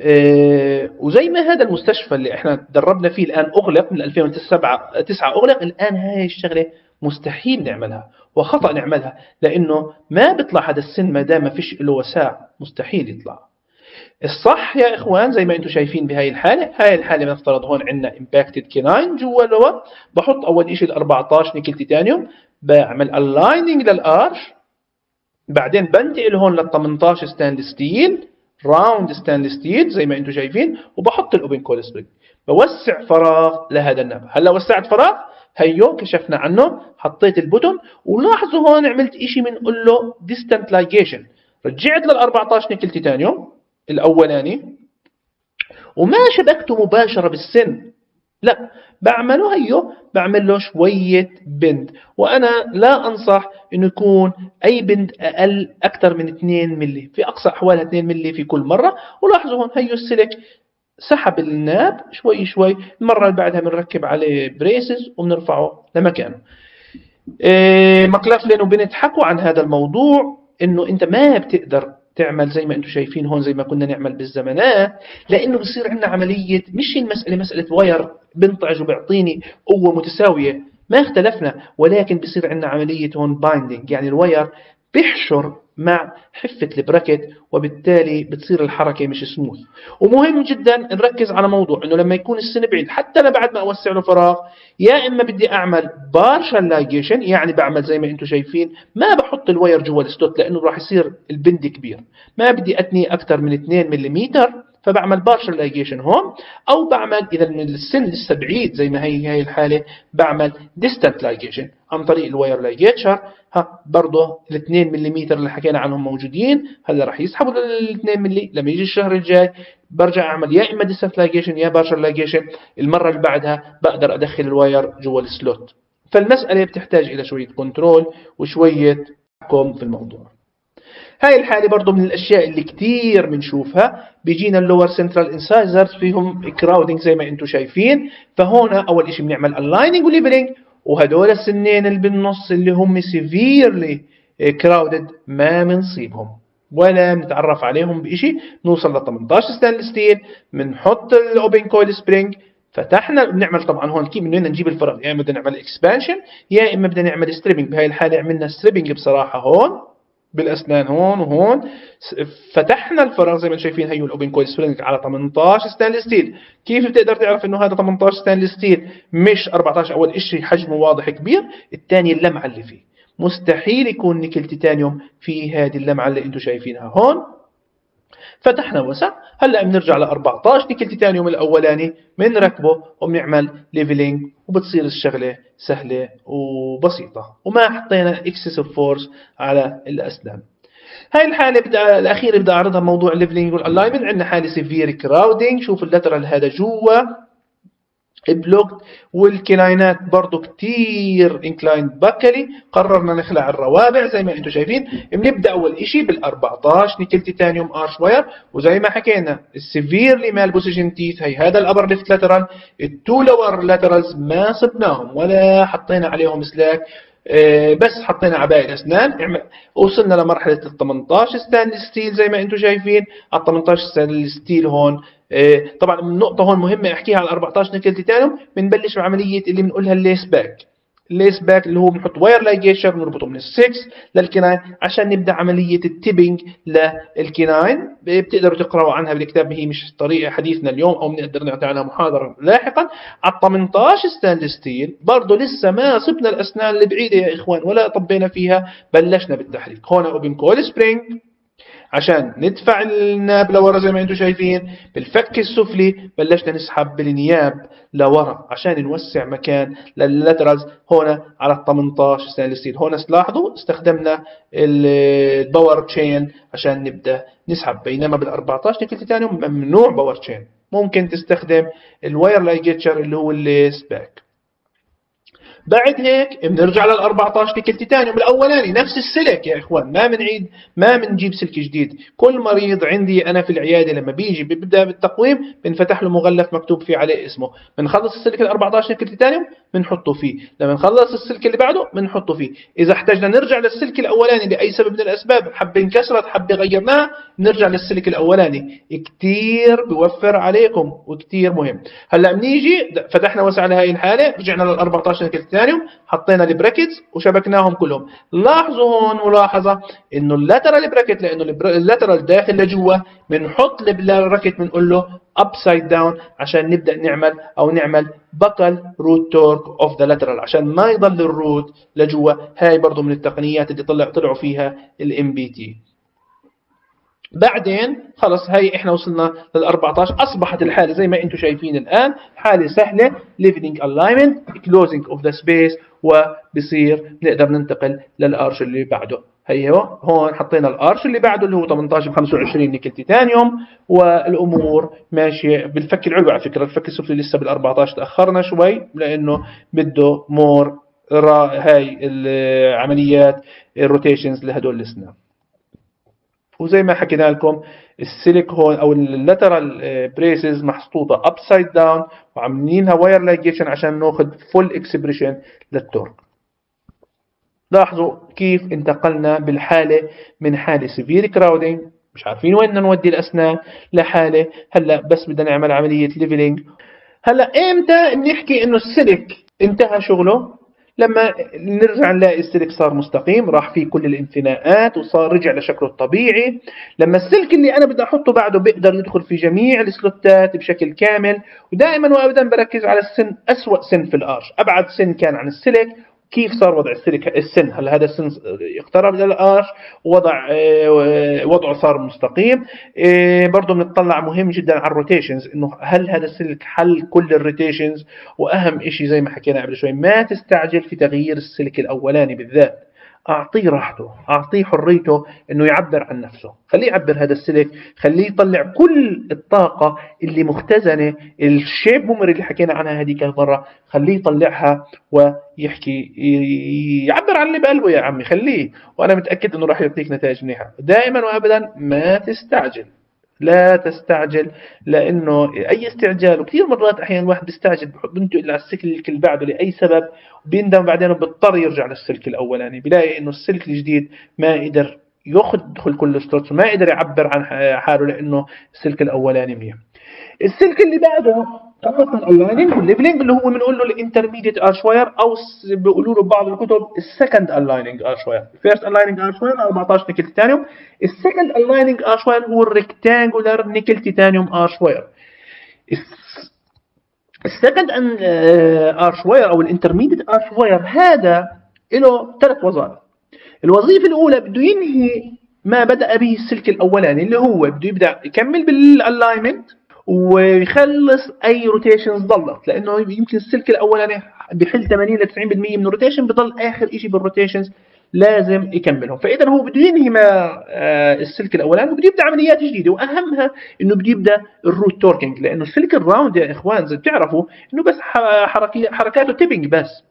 آه وزي ما هذا المستشفى اللي إحنا دربنا فيه الآن أغلق من 2009 9 أغلق الآن هاي الشغلة مستحيل نعملها وخطأ نعملها لأنه ما بيطلع هذا السن ما دام ما فيش له وساع مستحيل يطلع. الصح يا إخوان زي ما أنتم شايفين بهاي الحالة هاي الحالة بنفترض هون عندنا impacted canine جوا اللور بحط أول شيء ال 14 nickel titanium بعمل aligning لل arch بعدين بنتقل هون لل 18 stainless steel round stainless steel زي ما أنتم شايفين وبحط ال open coil spring بوسع فراغ لهذا النبع. هلا وسعت فراغ؟ هيو كشفنا عنه حطيت ال button ولاحظوا هون عملت إشي بنقول له distant ligation رجعت لل 14 nickel titanium الأولاني. وما شبكته مباشرة بالسن. لا بعمله هيو بعمل له شوية bend وأنا لا أنصح أنه يكون أي bend أقل أكثر من 2 ملي في أقصى أحوالها 2 ملي في كل مرة. ولاحظوا هون هيو السلك سحب الناب شوي شوي المرة اللي بعدها بنركب عليه braces وبنرفعه لمكانه إيه وبنت حكوا عن هذا الموضوع إنه أنت ما بتقدر تعمل زي ما أنتم شايفين هون زي ما كنا نعمل بالزمانات لأنه بصير عندنا عملية مش المسألة مسألة wire بنطعج وبيعطيني قوة متساوية. ما اختلفنا ولكن بصير عندنا عملية هون binding يعني ال wire بيحشر مع حفة ال bracket وبالتالي بتصير الحركة مش سموث ومهم جدا نركز على موضوع إنه لما يكون السن بعيد حتى أنا بعد ما أوسع له فراغ يا إما بدي أعمل partial ligation يعني بعمل زي ما أنتم شايفين ما بحط ال wire جوا ال slot لأنه راح يصير ال bend كبير. ما بدي أتني أكثر من 2 ملم فبعمل partial ligation هون أو بعمل إذا من السن لسه بعيد زي ما هي هي الحالة بعمل distant ligation عن طريق ال wire ligature ها برضه ال 2 ملم اللي حكينا عنهم موجودين. هلا راح يسحبوا ال 2 ملي لما يجي الشهر الجاي برجع أعمل يا إما distant ligation يا partial ligation المرة اللي بعدها بقدر أدخل ال wire جوا ال slot فالمسألة بتحتاج إلى شوية control وشوية حكم في الموضوع. هاي الحالة برضو من الأشياء اللي كتير بنشوفها بيجينا ال lower central incisors فيهم crowding زي ما أنتم شايفين. فهون أول إشي بنعمل aligning و levelling. وهدول السنين اللي بالنص اللي هم severely crowded ما بنصيبهم ولا بنتعرف عليهم بشيء نوصل ل 18 stainless steel بنحط ال open coil spring فتحنا بنعمل طبعا هون كيف؟ وين نجيب الفراغ؟ يا إما بدنا نعمل expansion يا إما بدنا نعمل stripping بهاي الحالة عملنا stripping بصراحة هون. بالأسنان هون وهون. فتحنا الفراغ زي ما شايفين هيو ال open coil spring على 18 stainless steel. كيف بتقدر تعرف إنه هذا 18 stainless steel؟ مش 14 أول شيء حجمه واضح كبير الثاني اللمعه اللي فيه. مستحيل يكون nickel titanium في هذه اللمعة اللي أنتم شايفينها هون. فتحنا وسع. هلا بنرجع ل 14 nickel titanium الأولاني بنركبه وبنعمل levelling وبتصير الشغلة سهلة وبسيطة. وما حطينا excessive force على الاسنان هاي الحالة بدأ الأخيرة بدي أعرضها موضوع ال levelling وال alignment عندنا حالة severe crowding شوف ال lateral هذا جوا. blocked وال canine ات برضو كتير inclined buccally قررنا نخلع الروابع زي ما أنتم شايفين. بنبدأ أول إشي بال 14 nickel titanium archwire وزي ما حكينا ال severely malpositioned teeth هي هذا ال upper left lateral ال two lower laterals ما صبناهم ولا حطينا عليهم سلك آه، بس حطينا ع باقي الأسنان وصلنا لمرحلة ال 18 stainless steel زي ما أنتم شايفين. ال 18 stainless steel هون طبعا النقطة هون مهمة أحكيها على ال 14 nickel titanium بنبلش بعملية اللي بنقولها ال lace back. ال lace back اللي هو بنحط واير لايجيشن بنربطه من ال6 لل canine عشان نبدأ عملية ال tipping لل canine. بتقدروا تقرأوا عنها بالكتاب هي مش طريقة حديثنا اليوم أو بنقدر نعطي عنها محاضرة لاحقا. على 18 stainless steel برضه لسه ما صبنا الأسنان البعيدة يا إخوان ولا طبينا فيها بلشنا بالتحريك. هون open coil spring عشان ندفع الناب لورا زي ما أنتم شايفين. بالفك السفلي بلشنا نسحب بالنياب لورا عشان نوسع مكان لل laterals هون على ال 18 stainless steel هون تلاحظوا استخدمنا ال power chain عشان نبدأ نسحب. بينما بال 14 nickel titanium ممنوع power chain ممكن تستخدم ال wire ligature اللي هو ال lace back بعد هيك بنرجع لل 14 nickel titanium الاولاني نفس السلك يا إخوان ما بنعيد ما بنجيب سلك جديد. كل مريض عندي أنا في العيادة لما بيجي بيبدأ بالتقويم بنفتح له مغلف مكتوب فيه عليه اسمه. بنخلص السلك ال 14 نيكل تيتانيوم بنحطه فيه. لما نخلص السلك اللي بعده بنحطه فيه. إذا احتاجنا نرجع للسلك الأولاني لأي سبب من الأسباب. حبة انكسرت حبة غيرناها نرجع للسلك الأولاني. كثير بوفر عليكم وكثير مهم. هلأ بنيجي فتحنا وسعنا هاي الحالة رجعنا لل 14 نيكل تيتانيوم حطينا ال brackets وشبكناهم كلهم. لاحظوا هون ملاحظة إنه ال lateral bracket لأنه ال lateral داخل لجوا بنحط ال bracket بنقول له upside down عشان نبدأ نعمل أو نعمل buccal root torque of the lateral عشان ما يضل ال root لجوا هاي برضه من التقنيات اللي طلع طلعوا فيها ال MBT بعدين خلص هي إحنا وصلنا لل 14 أصبحت الحالة زي ما أنتم شايفين الآن حالة سهلة levelling alignment closing of the space وبصير نقدر ننتقل لل arch اللي بعده. هي هون حطينا ال arch اللي بعده اللي هو 18 ب 25 nickel titanium والأمور ماشية بالفك العلوي على فكرة. الفك السفلي لسه بال 14 تأخرنا شوي لأنه بده more هاي العمليات ال rotations لهدول الاسنان وزي ما حكينا لكم السيليك هون أو ال lateral braces محطوطة upside down وعاملينها واير لايجيشن عشان ناخذ full expression لل torque لاحظوا كيف انتقلنا بالحالة من حالة severe crowding مش عارفين وين نودي الأسنان لحالة هلأ بس بدنا نعمل عملية levelling هلأ إمتى بنحكي إنه السلك انتهى شغله؟ لما نرجع نلاقي السلك صار مستقيم راح فيه كل الانثناءات وصار رجع لشكله الطبيعي. لما السلك اللي أنا بدي أحطه بعده بيقدر يدخل في جميع ال slot ات بشكل كامل ودائما وابدا بركز على السن أسوأ سن في ال arch أبعد سن كان عن السلك كيف صار وضع السلك السن؟ هل هذا السن اقترب لل arch وضع آه، وضعه صار مستقيم. آه، برضه بنطلع مهم جدا على ال rotations إنه هل هذا السلك حل كل ال rotations وأهم شيء زي ما حكينا قبل شوي ما تستعجل في تغيير السلك الأولاني بالذات. أعطيه راحته أعطيه حريته إنه يعبر عن نفسه. خليه يعبر هذا السلك خليه يطلع كل الطاقة اللي مختزنة ال shape memory اللي حكينا عنها هذيك المرة خليه يطلعها ويحكي يعبر عن اللي بقلبه يا عمي خليه. وأنا متأكد إنه راح يعطيك نتائج منيحه دائما وابدا ما تستعجل. لا تستعجل لأنه أي استعجال وكثير مرات أحيانا الواحد بيستعجل بحط بنط إلى السلك اللي بعده لأي سبب بيندم بعدين بيضطر يرجع للسلك الاولاني بيلاقي إنه السلك الجديد ما قدر يدخل كل ال slots ما قدر يعبر عن حاله لأنه السلك الأولاني منيح السلك اللي بعده ال aligning وال leveling اللي هو بنقول له ال intermediate arch wire أو بيقولوا له ببعض الكتب ال second aligning arch wire ال first aligning arch wire 14 nickel titanium. ال second aligning arch wire هو ال rectangular nickel titanium arch wire ال second arch wire أو ال intermediate arch wire هذا له ثلاث وظائف. الوظيفة الأولى بده ينهي ما بدأ به السلك الأولاني اللي هو بده يبدأ يكمل بال alignment ويخلص أي rotations ضلت لأنه يمكن السلك الاولاني بحل 80 ل 90% من ال rotation بضل آخر شيء بال rotations لازم يكملهم. فإذا هو بده ينهي ما آه، السلك الاولاني وبده يبدأ عمليات جديدة وأهمها إنه بده يبدأ ال root torquing لأنه السلك ال round يا إخوان زي بتعرفوا إنه بس حركاته tipping بس.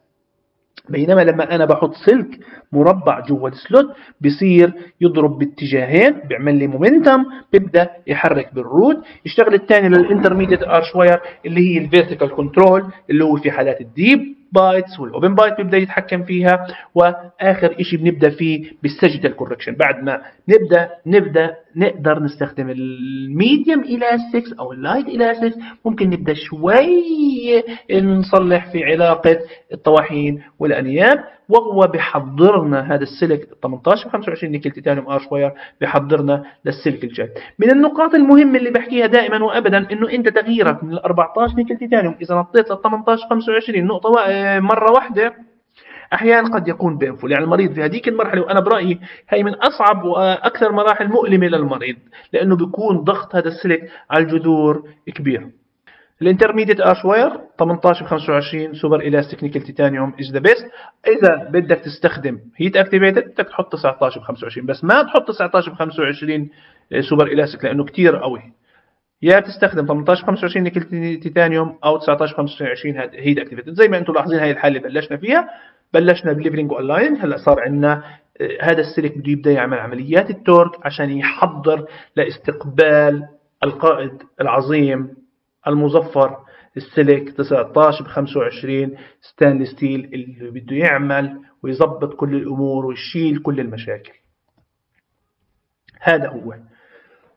بينما لما أنا بحط سلك مربع جوا ال slot بصير يضرب باتجاهين بيعمل لي momentum بيبدأ يحرك بال root الشغله الثانية لل intermediate arch wire اللي هي ال vertical control اللي هو في حالات ال deep bites وال open bite بيبدأ يتحكم فيها. وآخر شيء بنبدأ فيه بال sagittal correction بعد ما نبدأ نبدأ نقدر نستخدم ال medium elastics أو ال light elastics ممكن نبدأ شوي نصلح في علاقة الطواحين والأنياب. وهو بحضرنا هذا السلك 18 25 nickel titanium arch wire بحضرنا للسلك الجاي من النقاط المهمه اللي بحكيها دائما وابدا إنه أنت تغييرك من ال 14 nickel titanium إذا نطيت لل 18 25 نقطة مرة واحدة أحيانا قد يكون painful يعني المريض في هذيك المرحلة وأنا برأيي هي من أصعب وأكثر مراحل مؤلمة للمريض لأنه بيكون ضغط هذا السلك على الجذور كبير. ال intermediate arch wire 18 25 super elastic nickel titanium is the best إذا بدك تستخدم heat activated بدك تحط 19 ب 25 بس ما تحط 19 ب 25 super elastic لأنه كثير قوي. يا تستخدم 18 25 nickel titanium أو 19 25 heat activated زي ما أنتم لاحظين هاي الحالة اللي بلشنا فيها. بلشنا ب leveling and aligning. هلأ صار عندنا آه، هذا السلك بده يبدأ يعمل عمليات ال torque عشان يحضر لاستقبال القائد العظيم المظفر. السلك 19 ب 25 stainless steel اللي بده يعمل ويظبط كل الأمور ويشيل كل المشاكل. هذا هو.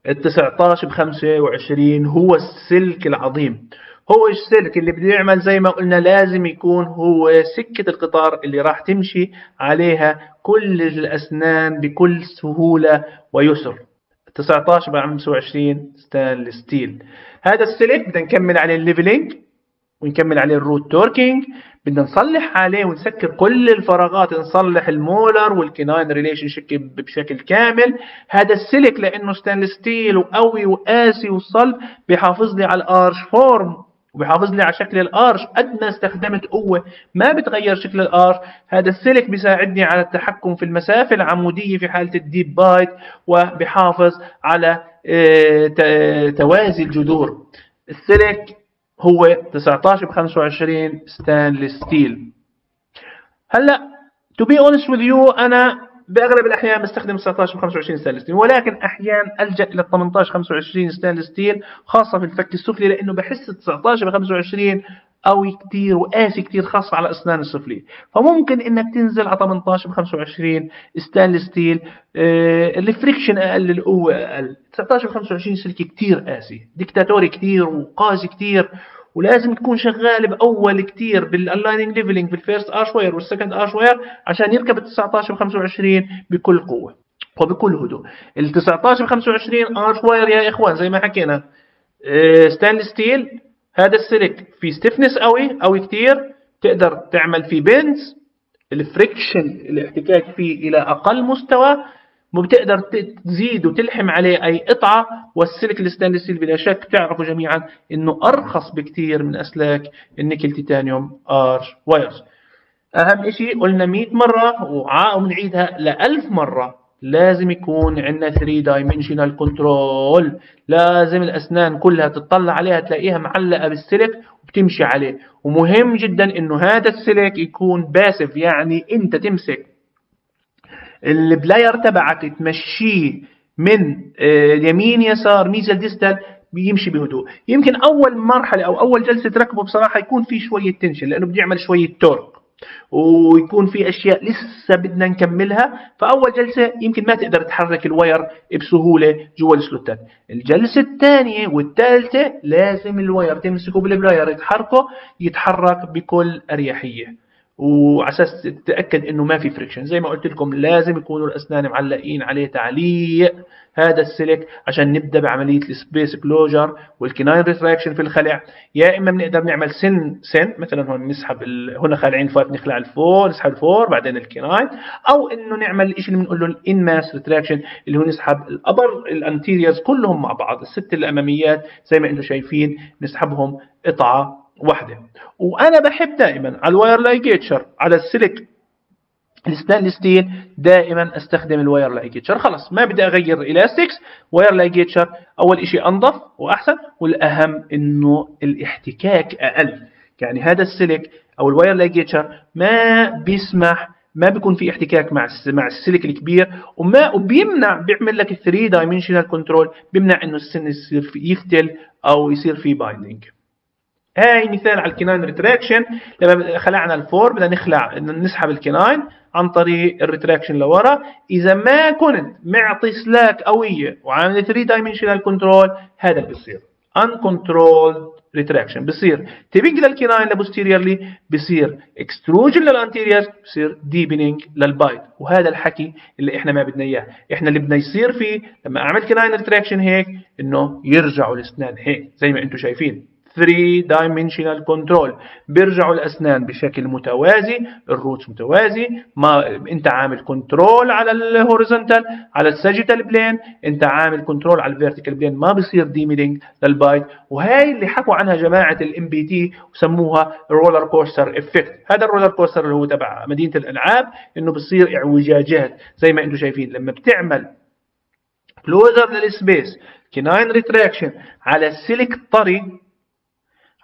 ال 19 ب 25 هو السلك العظيم. هو السلك اللي بده يعمل زي ما قلنا لازم يكون هو سكة القطار اللي راح تمشي عليها كل الأسنان بكل سهولة ويسر. 19 ب 25 stainless steel. هذا السلك بدنا نكمل عليه ال leveling. ونكمل عليه ال root torquing. بدنا نصلح عليه ونسكر كل الفراغات نصلح ال molar وال canine relationship بشكل كامل. هذا السلك لأنه stainless steel وقوي وقاسي وصلب بيحافظ لي على ال arch form وبيحافظ لي على شكل ال arch قد ما استخدمت قوة. ما بتغير شكل ال arch. هذا السلك بيساعدني على التحكم في المسافة العمودية في حالة ال deep bite وبيحافظ على آه، توازي الجذور. السلك هو 19 ب 25 stainless steel. هلأ to be honest with you أنا بأغلب الأحيان بستخدم 19 25 stainless steel ولكن أحيانا ألجأ إلى 18 25 stainless steel خاصة في الفك السفلي لأنه بحس 19 25 قوي كثير وقاسي كثير خاصة على الأسنان السفلية. فممكن إنك تنزل على 18 ب 25 stainless steel آه ال friction أقل القوة أقل. 19 ب 25 سلك كثير قاسي ديكتاتوري كثير وقاسي كثير ولازم تكون شغال بأول كثير بال aligning leveling بال first arch wire وال second arch wire عشان يركب ال 19 ب 25 بكل قوة وبكل هدوء. ال 19 ب 25 arch wire يا إخوان زي ما حكينا ستانلس آه، steel هذا السلك في stiffness قوي قوي كثير تقدر تعمل فيه bends ال friction الاحتكاك فيه إلى أقل مستوى. بتقدر تزيد وتلحم عليه أي قطعة. والسلك ال stainless steel بلا شك تعرفوا جميعا إنه أرخص بكثير من أسلاك ال nickel titanium arch wires. أهم شيء قلنا 100 مرة وبنعيدها ل 1000 مرة. لازم يكون عندنا 3 dimensional control لازم الأسنان كلها تطلع عليها تلاقيها معلقة بالسلك وبتمشي عليه. ومهم جدا إنه هذا السلك يكون passive يعني أنت تمسك ال plier تبعك تمشيه من آه، يمين يسار mesial distal بيمشي بهدوء. يمكن أول مرحلة أو أول جلسة ركبه بصراحة يكون في شوية tension لأنه بده يعمل شوية torque ويكون في أشياء لسه بدنا نكملها فأول جلسة يمكن ما تقدر تحرك ال wire بسهولة جوا ال slotات. الجلسة الثانية والثالثة لازم ال wire تمسكه بال plier تحركه يتحرك بكل أريحية. وعلى أساس تتأكد إنه ما في friction زي ما قلت لكم لازم يكونوا الأسنان معلقين عليه تعليق هذا السلك عشان نبدأ بعملية ال space closure وال canine retraction في الخلع. يا إما بنقدر نعمل سن سن مثلا هون نسحب ال... هنا خالعين فوق نخلع ال four نسحب ال four بعدين ال canine. أو إنه نعمل الشيء اللي بنقول له ال en masse retraction اللي هو نسحب ال upper ال anteriors كلهم مع بعض الست الأماميات زي ما إنتم شايفين نسحبهم قطعة واحدة وأنا بحب دائما على ال wire ligature على السلك ال stainless steel دائما أستخدم ال wire ligature خلاص ما بدي أغير elastics wire ligature أول شيء أنظف وأحسن والأهم إنه الاحتكاك أقل. يعني هذا السلك أو ال wire ligature ما بيسمح ما بيكون في احتكاك مع مع السلك الكبير وما وبيمنع بيعمل لك 3 dimensional control بيمنع إنه السن يصير يفتل أو يصير في binding هاي مثال على ال canine retraction لما خلعنا ال four بدنا نخلع نسحب ال canine عن طريق ال retraction لورا. إذا ما كنت معطي سلاك قوية وعامل 3 dimensional control هذا اللي بيصير uncontrolled retraction بصير tipping لل canine ل posteriorly بصير extrusion لل anterior بصير deepening لل bite وهذا الحكي اللي إحنا ما بدنا إياه. إحنا اللي بدنا يصير فيه لما أعمل canine retraction هيك إنه يرجعوا الإسنان هيك زي ما أنتم شايفين. 3 dimensional control. بيرجعوا الأسنان بشكل متوازي ال roots متوازي. ما أنت عامل control على ال horizontal على ال sagittal plane أنت عامل control على ال vertical plane ما بصير deepening لل bite. وهي اللي حكوا عنها جماعة ال MBT وسموها roller coaster effect هذا ال roller coaster اللي هو تبع مدينة الألعاب إنه بصير اعوجاجات. زي ما أنتم شايفين لما بتعمل closure لل space canine retraction على سلك طري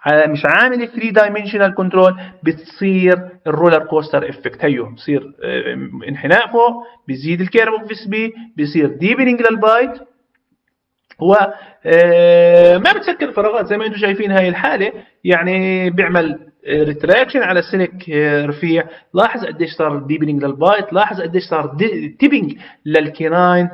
مش عامل 3 dimensional control بتصير ال roller coaster effect هيو بصير آه، انحناء فوق بيزيد ال curve of Spee بيصير deepening لل bite هو آه، ما بتسكر الفراغات زي ما أنتم شايفين هاي الحالة يعني بيعمل retraction على سلك آه، رفيع. لاحظ قديش صار deepening لل bite لاحظ قديش صار tipping لل canine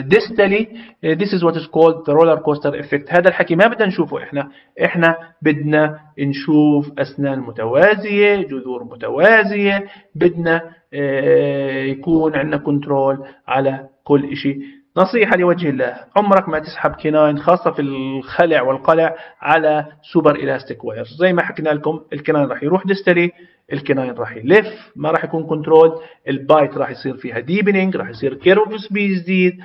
distally this is what is called the roller coaster effect. هذا الحكي ما بدنا نشوفه إحنا. إحنا بدنا نشوف أسنان متوازية جذور متوازية. بدنا آه، يكون عندنا control على كل شيء نصيحة لوجه الله. عمرك ما تسحب canine خاصة في الخلع والقلع على super elastic wire زي ما حكينا لكم ال canine راح يروح distally ال canine راح يلف ما راح يكون control ال bite راح يصير فيها deepening راح يصير curve of Spee جديد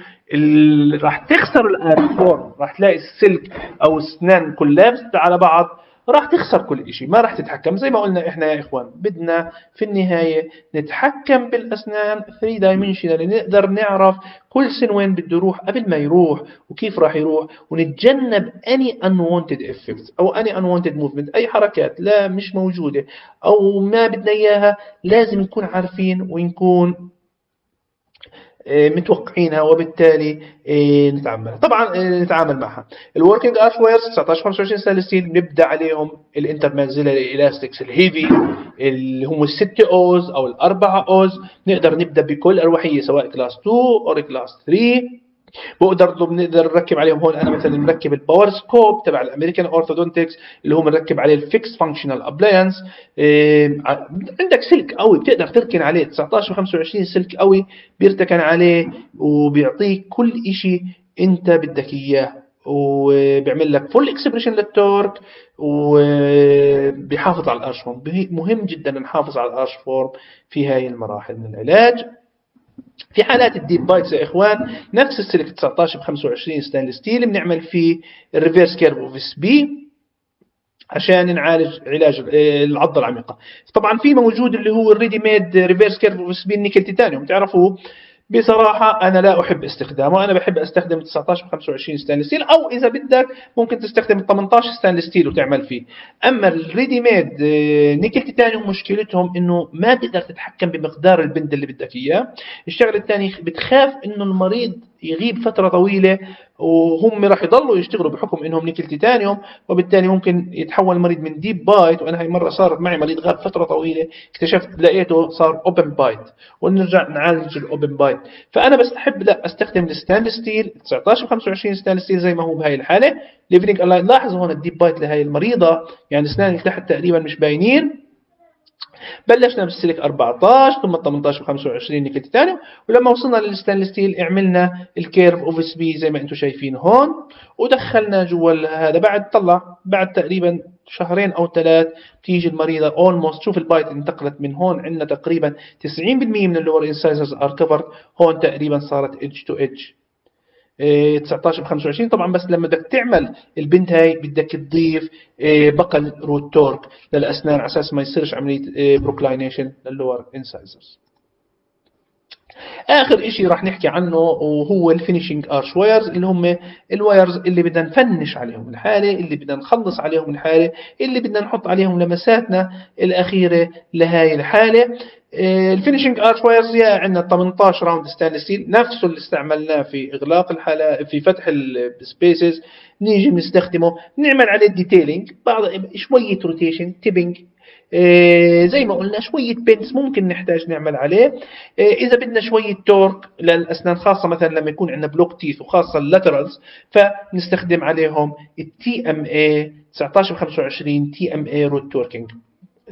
راح تخسر ال arch form راح تلاقي السلك أو السنان كلها على بعض. راح تخسر كل شيء ما راح تتحكم. زي ما قلنا إحنا يا إخوان بدنا في النهاية نتحكم بالأسنان 3 دايمنشنال نقدر نعرف كل سن وين بده يروح قبل ما يروح وكيف راح يروح ونتجنب اني unwanted effects أو اني unwanted movement. أي حركات لا مش موجودة أو ما بدنا إياها لازم نكون عارفين ونكون متوقعينها وبالتالي آه، نتعامل. طبعا آه، نتعامل معها. ال working arch wires 19 25 stainless steel بنبدا عليهم ال intermaxillary elastics ال heavy اللي هم الست oz أو الأربعة oz نقدر نبدأ بكل أريحية سواء class 2 أو class 3 بقدر بنقدر نركب عليهم هون. أنا مثلا مركب ال PowerScope تبع ال American Orthodontics اللي هو مركب عليه ال fixed functional appliance عندك سلك قوي بتقدر ترتكن عليه 19 و25 سلك قوي بيرتكن عليه وبيعطيك كل شيء أنت بدك إياه. وبيعمل لك full expression لل torque وبيحافظ على ال arch form مهم جدا نحافظ على ال arch form في هاي المراحل من العلاج. في حالات ال deep bites يا إخوان نفس السلك 19 ب 25 stainless steel بنعمل فيه ال reverse curve of Spee عشان نعالج علاج العضة العميقة. طبعا في موجود اللي هو ال ready made reverse curve of Spee ال nickel titanium تعرفوه بصراحة أنا لا أحب استخدامه. أنا بحب أستخدم 19 25 stainless steel أو إذا بدك ممكن تستخدم 18 stainless steel وتعمل فيه. أما ال ready made آه، nickel titanium مشكلتهم إنه ما بتقدر تتحكم بمقدار ال bend اللي بدك إياه. الشغلة الثانية بتخاف إنه المريض يغيب فترة طويلة وهم راح يضلوا يشتغلوا بحكم إنهم nickel titanium وبالتالي ممكن يتحول المريض من deep bite وأنا هاي مرة صارت معي مريض غاب فترة طويلة اكتشفت لقيته صار open bite ونرجع نعالج ال open bite فأنا بستحب لا أستخدم ال stainless steel 19 25 stainless steel زي ما هو بهاي الحالة. leveling align لاحظوا هون ال deep bite لهي المريضة يعني اسنان تحت تقريبا مش باينين. بلشنا بالسلك 14 ثم 18 و25 نيكل ولما وصلنا لل stainless steel عملنا ال curve of Spee زي ما أنتم شايفين هون ودخلنا جوا هذا بعد طلع بعد تقريبا شهرين أو ثلاث بتيجي المريضة almost شوف ال bite انتقلت من هون عندنا تقريبا 90% من ال lower incisors are covered هون تقريبا صارت edge to edge 19 ب 25 طبعا بس لما بدك تعمل ال bend هاي بدك تضيف إيه، buccal root torque للأسنان على أساس ما يصيرش عملية proclination لل lower incisors آخر إشي راح نحكي عنه وهو ال finishing archwires اللي هم ال wires اللي بدنا نفنش عليهم الحالة اللي بدنا نخلص عليهم الحالة اللي بدنا نحط عليهم لمساتنا الأخيرة لهاي الحالة. ال finishing archwires يا عندنا 18 round stainless steel نفسه اللي استعملناه في إغلاق الحالة في فتح ال spaces نيجي بنستخدمه نعمل عليه detailing بعض شوية rotation tipping زي ما قلنا شوية bends ممكن نحتاج نعمل عليه. آه، إذا بدنا شوية torque للأسنان خاصة مثلا لما يكون عندنا blocked teeth وخاصة ال laterals فنستخدم عليهم ال TMA 1925 TMA root torquing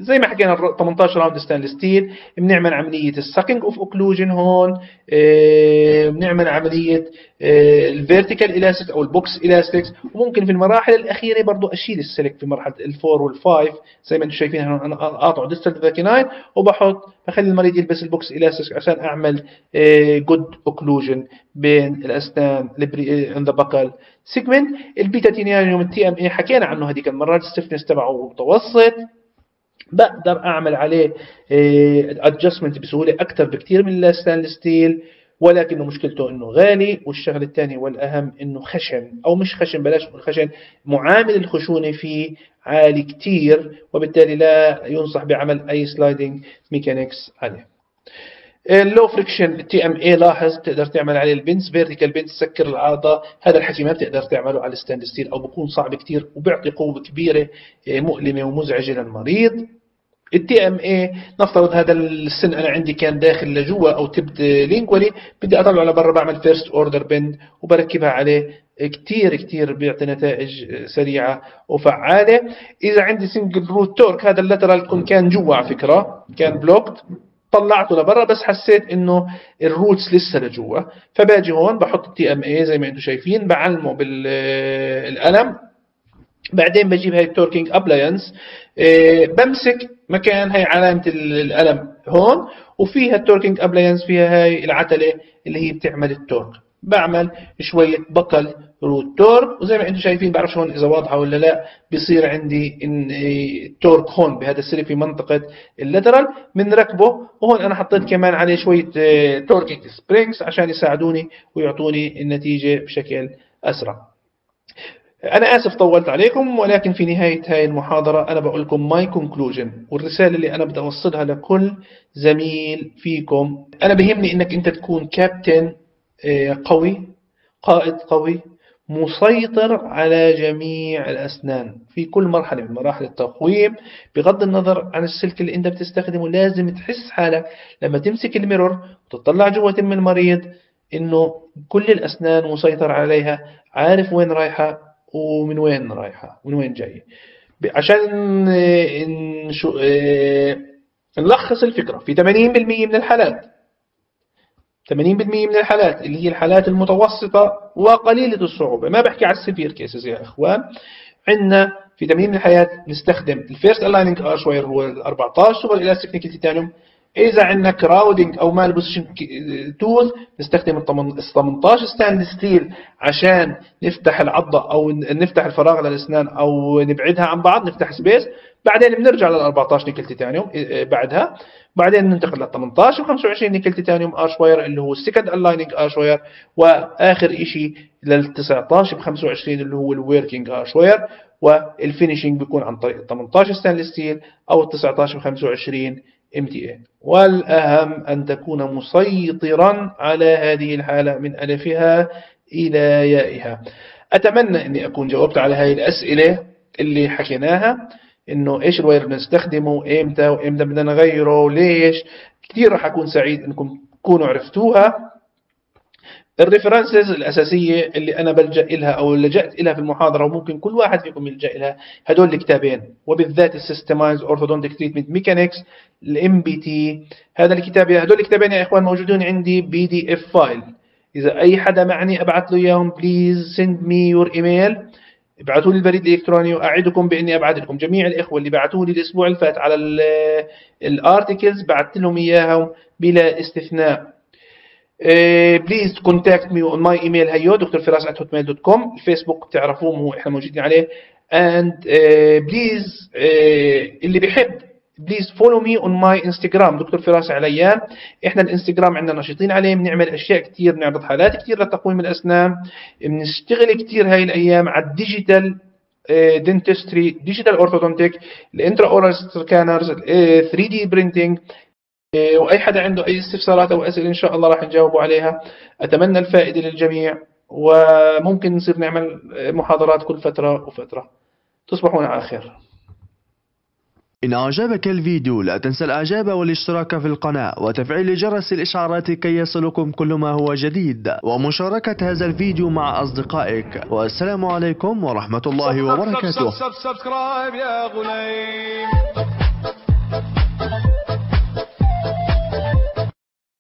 زي ما حكينا 18 round stainless steel بنعمل عملية ال socking of occlusion هون آه، بنعمل عملية ال vertical elastic أو ال box elastics وممكن في المراحل الأخيرة برضه أشيل السلك في مرحلة ال four وال five زي ما أنتم شايفين أنا قاطع distal the canine وبحط بخلي المريض يلبس ال box elastic عشان أعمل good آه، occlusion بين الأسنان in the buccal segment ال beta titanium ال TMA حكينا عنه هذيك المره ال stiffness تبعه متوسط. بقدر أعمل عليه adjustment آه، بسهولة أكثر بكثير من ال stainless steel ولكنه مشكلته إنه غالي والشغله الثانية والأهم إنه خشن أو مش خشن بلاش نقول خشن معامل الخشونة فيه عالي كثير وبالتالي لا ينصح بعمل أي sliding mechanics عليه. ال low friction TMA لاحظ تقدر تعمل عليه ال bends vertical bends تسكر العاضه هذا الحكي ما بتقدر تعمله على ال stainless steel أو بكون صعب كثير وبيعطي قوة كبيرة آه، مؤلمة ومزعجة للمريض. ال TMA نفترض هذا السن أنا عندي كان داخل لجوا أو tipped lingually بدي أطلعه لبرا بعمل first order bend وبركبها عليه. كثير كثير بيعطي نتائج سريعة وفعالة. إذا عندي single root torque هذا ال lateral كان جوا على فكرة كان blocked طلعته لبرا بس حسيت إنه ال roots لسه لجوا. فباجي هون بحط ال TMA زي ما أنتم شايفين بعلمه بالقلم بعدين بجيب هاي ال torquing appliance بمسك مكان هاي علامة القلم هون وفيها ال torquing appliance فيها هاي العتلة اللي هي بتعمل ال torque بعمل شوية buccal root torque وزي ما أنتم شايفين بعرفش هون إذا واضحة ولا لا بيصير عندي ال torque هون بهذا السلك في منطقة ال lateral بنركبه وهون أنا حطيت كمان عليه شوية torquing springs عشان يساعدوني ويعطوني النتيجة بشكل أسرع. أنا آسف طولت عليكم ولكن في نهاية هاي المحاضرة أنا بقول لكم my conclusion والرسالة اللي أنا بدي أوصلها لكل زميل فيكم. أنا بهمني إنك أنت تكون كابتن آه، قوي قائد قوي مسيطر على جميع الأسنان في كل مرحلة من مراحل التقويم بغض النظر عن السلك اللي أنت بتستخدمه لازم تحس حالك لما تمسك الميرور وتطلع جوة من المريض إنه كل الأسنان مسيطر عليها عارف وين رايحة. ومن وين رايحة؟ ومن وين جاية؟ عشان نشو... آه، نلخص الفكرة. في 80% من الحالات. 80% من الحالات اللي هي الحالات المتوسطة وقليلة الصعوبة. ما بحكي على ال severe cases يا إخوان. عندنا في 80 من الحالات نستخدم ال first aligning archwire هو ال 14 superelastic nickel titanium إذا عندنا crowding أو malpositioned tooth نستخدم ال 18 stainless steel عشان نفتح العضة أو نفتح الفراغ للأسنان أو نبعدها عن بعض نفتح space بعدين بنرجع لل 14 nickel titanium بعدها. بعدين ننتقل لل 18 و 25 nickel titanium archwire اللي هو ال second aligning archwire وآخر شيء لل 19 ب 25 اللي هو ال working archwire وال finishing بيكون عن طريق ال 18 stainless steel أو ال 19 ب 25 TMA والأهم أن تكون مسيطرا على هذه الحالة من ألفها إلى يائها. أتمنى أني أكون جاوبت على هذه الأسئلة اللي حكيناها إنه إيش ال wire بنستخدمه إمتى وإمتى بدنا نغيره وليش كثير راح أكون سعيد أنكم تكونوا عرفتوها. ال references الأساسية اللي أنا بلجأ لها أو لجأت لها في المحاضرة وممكن كل واحد فيكم يلجأ لها هدول الكتابين وبالذات ال systemized orthodontic treatment mechanics ال MBT هذا الكتاب هدول الكتابين يا إخوان موجودين عندي PDF file. إذا أي حدا معني أبعث له إياهم please send me your email ابعثوا لي البريد الإلكتروني وأعدكم بإني أبعث لكم. جميع الإخوة اللي بعثوا لي الأسبوع اللي فات على ال articles بعثت لهم إياها بلا استثناء. please contact me on my email هيو Dr Firas at Hotmail dot com الفيسبوك بتعرفوه هو إحنا موجودين عليه. and please uh, uh, اللي بيحب please follow me on my Instagram دكتور فراس عليان. إحنا الإنستغرام عندنا نشيطين عليه. بنعمل أشياء كثير بنعرض حالات كثير لتقويم الأسنان. بنشتغل كثير هاي الأيام على ال digital dentistry digital orthodontic ال intraoral scanners 3D printing وأي حدا عنده أي استفسارات أو أسئلة إن شاء الله راح نجاوبوا عليها. أتمنى الفائدة للجميع وممكن نصير نعمل محاضرات كل فترة وفترة. تصبحون على خير. إن أعجبك الفيديو لا تنسى الإعجاب والاشتراك في القناة وتفعيل جرس الإشعارات كي يصلكم كل ما هو جديد. ومشاركة هذا الفيديو مع أصدقائك. والسلام عليكم ورحمة الله وبركاته. سبسكرايب يا غليم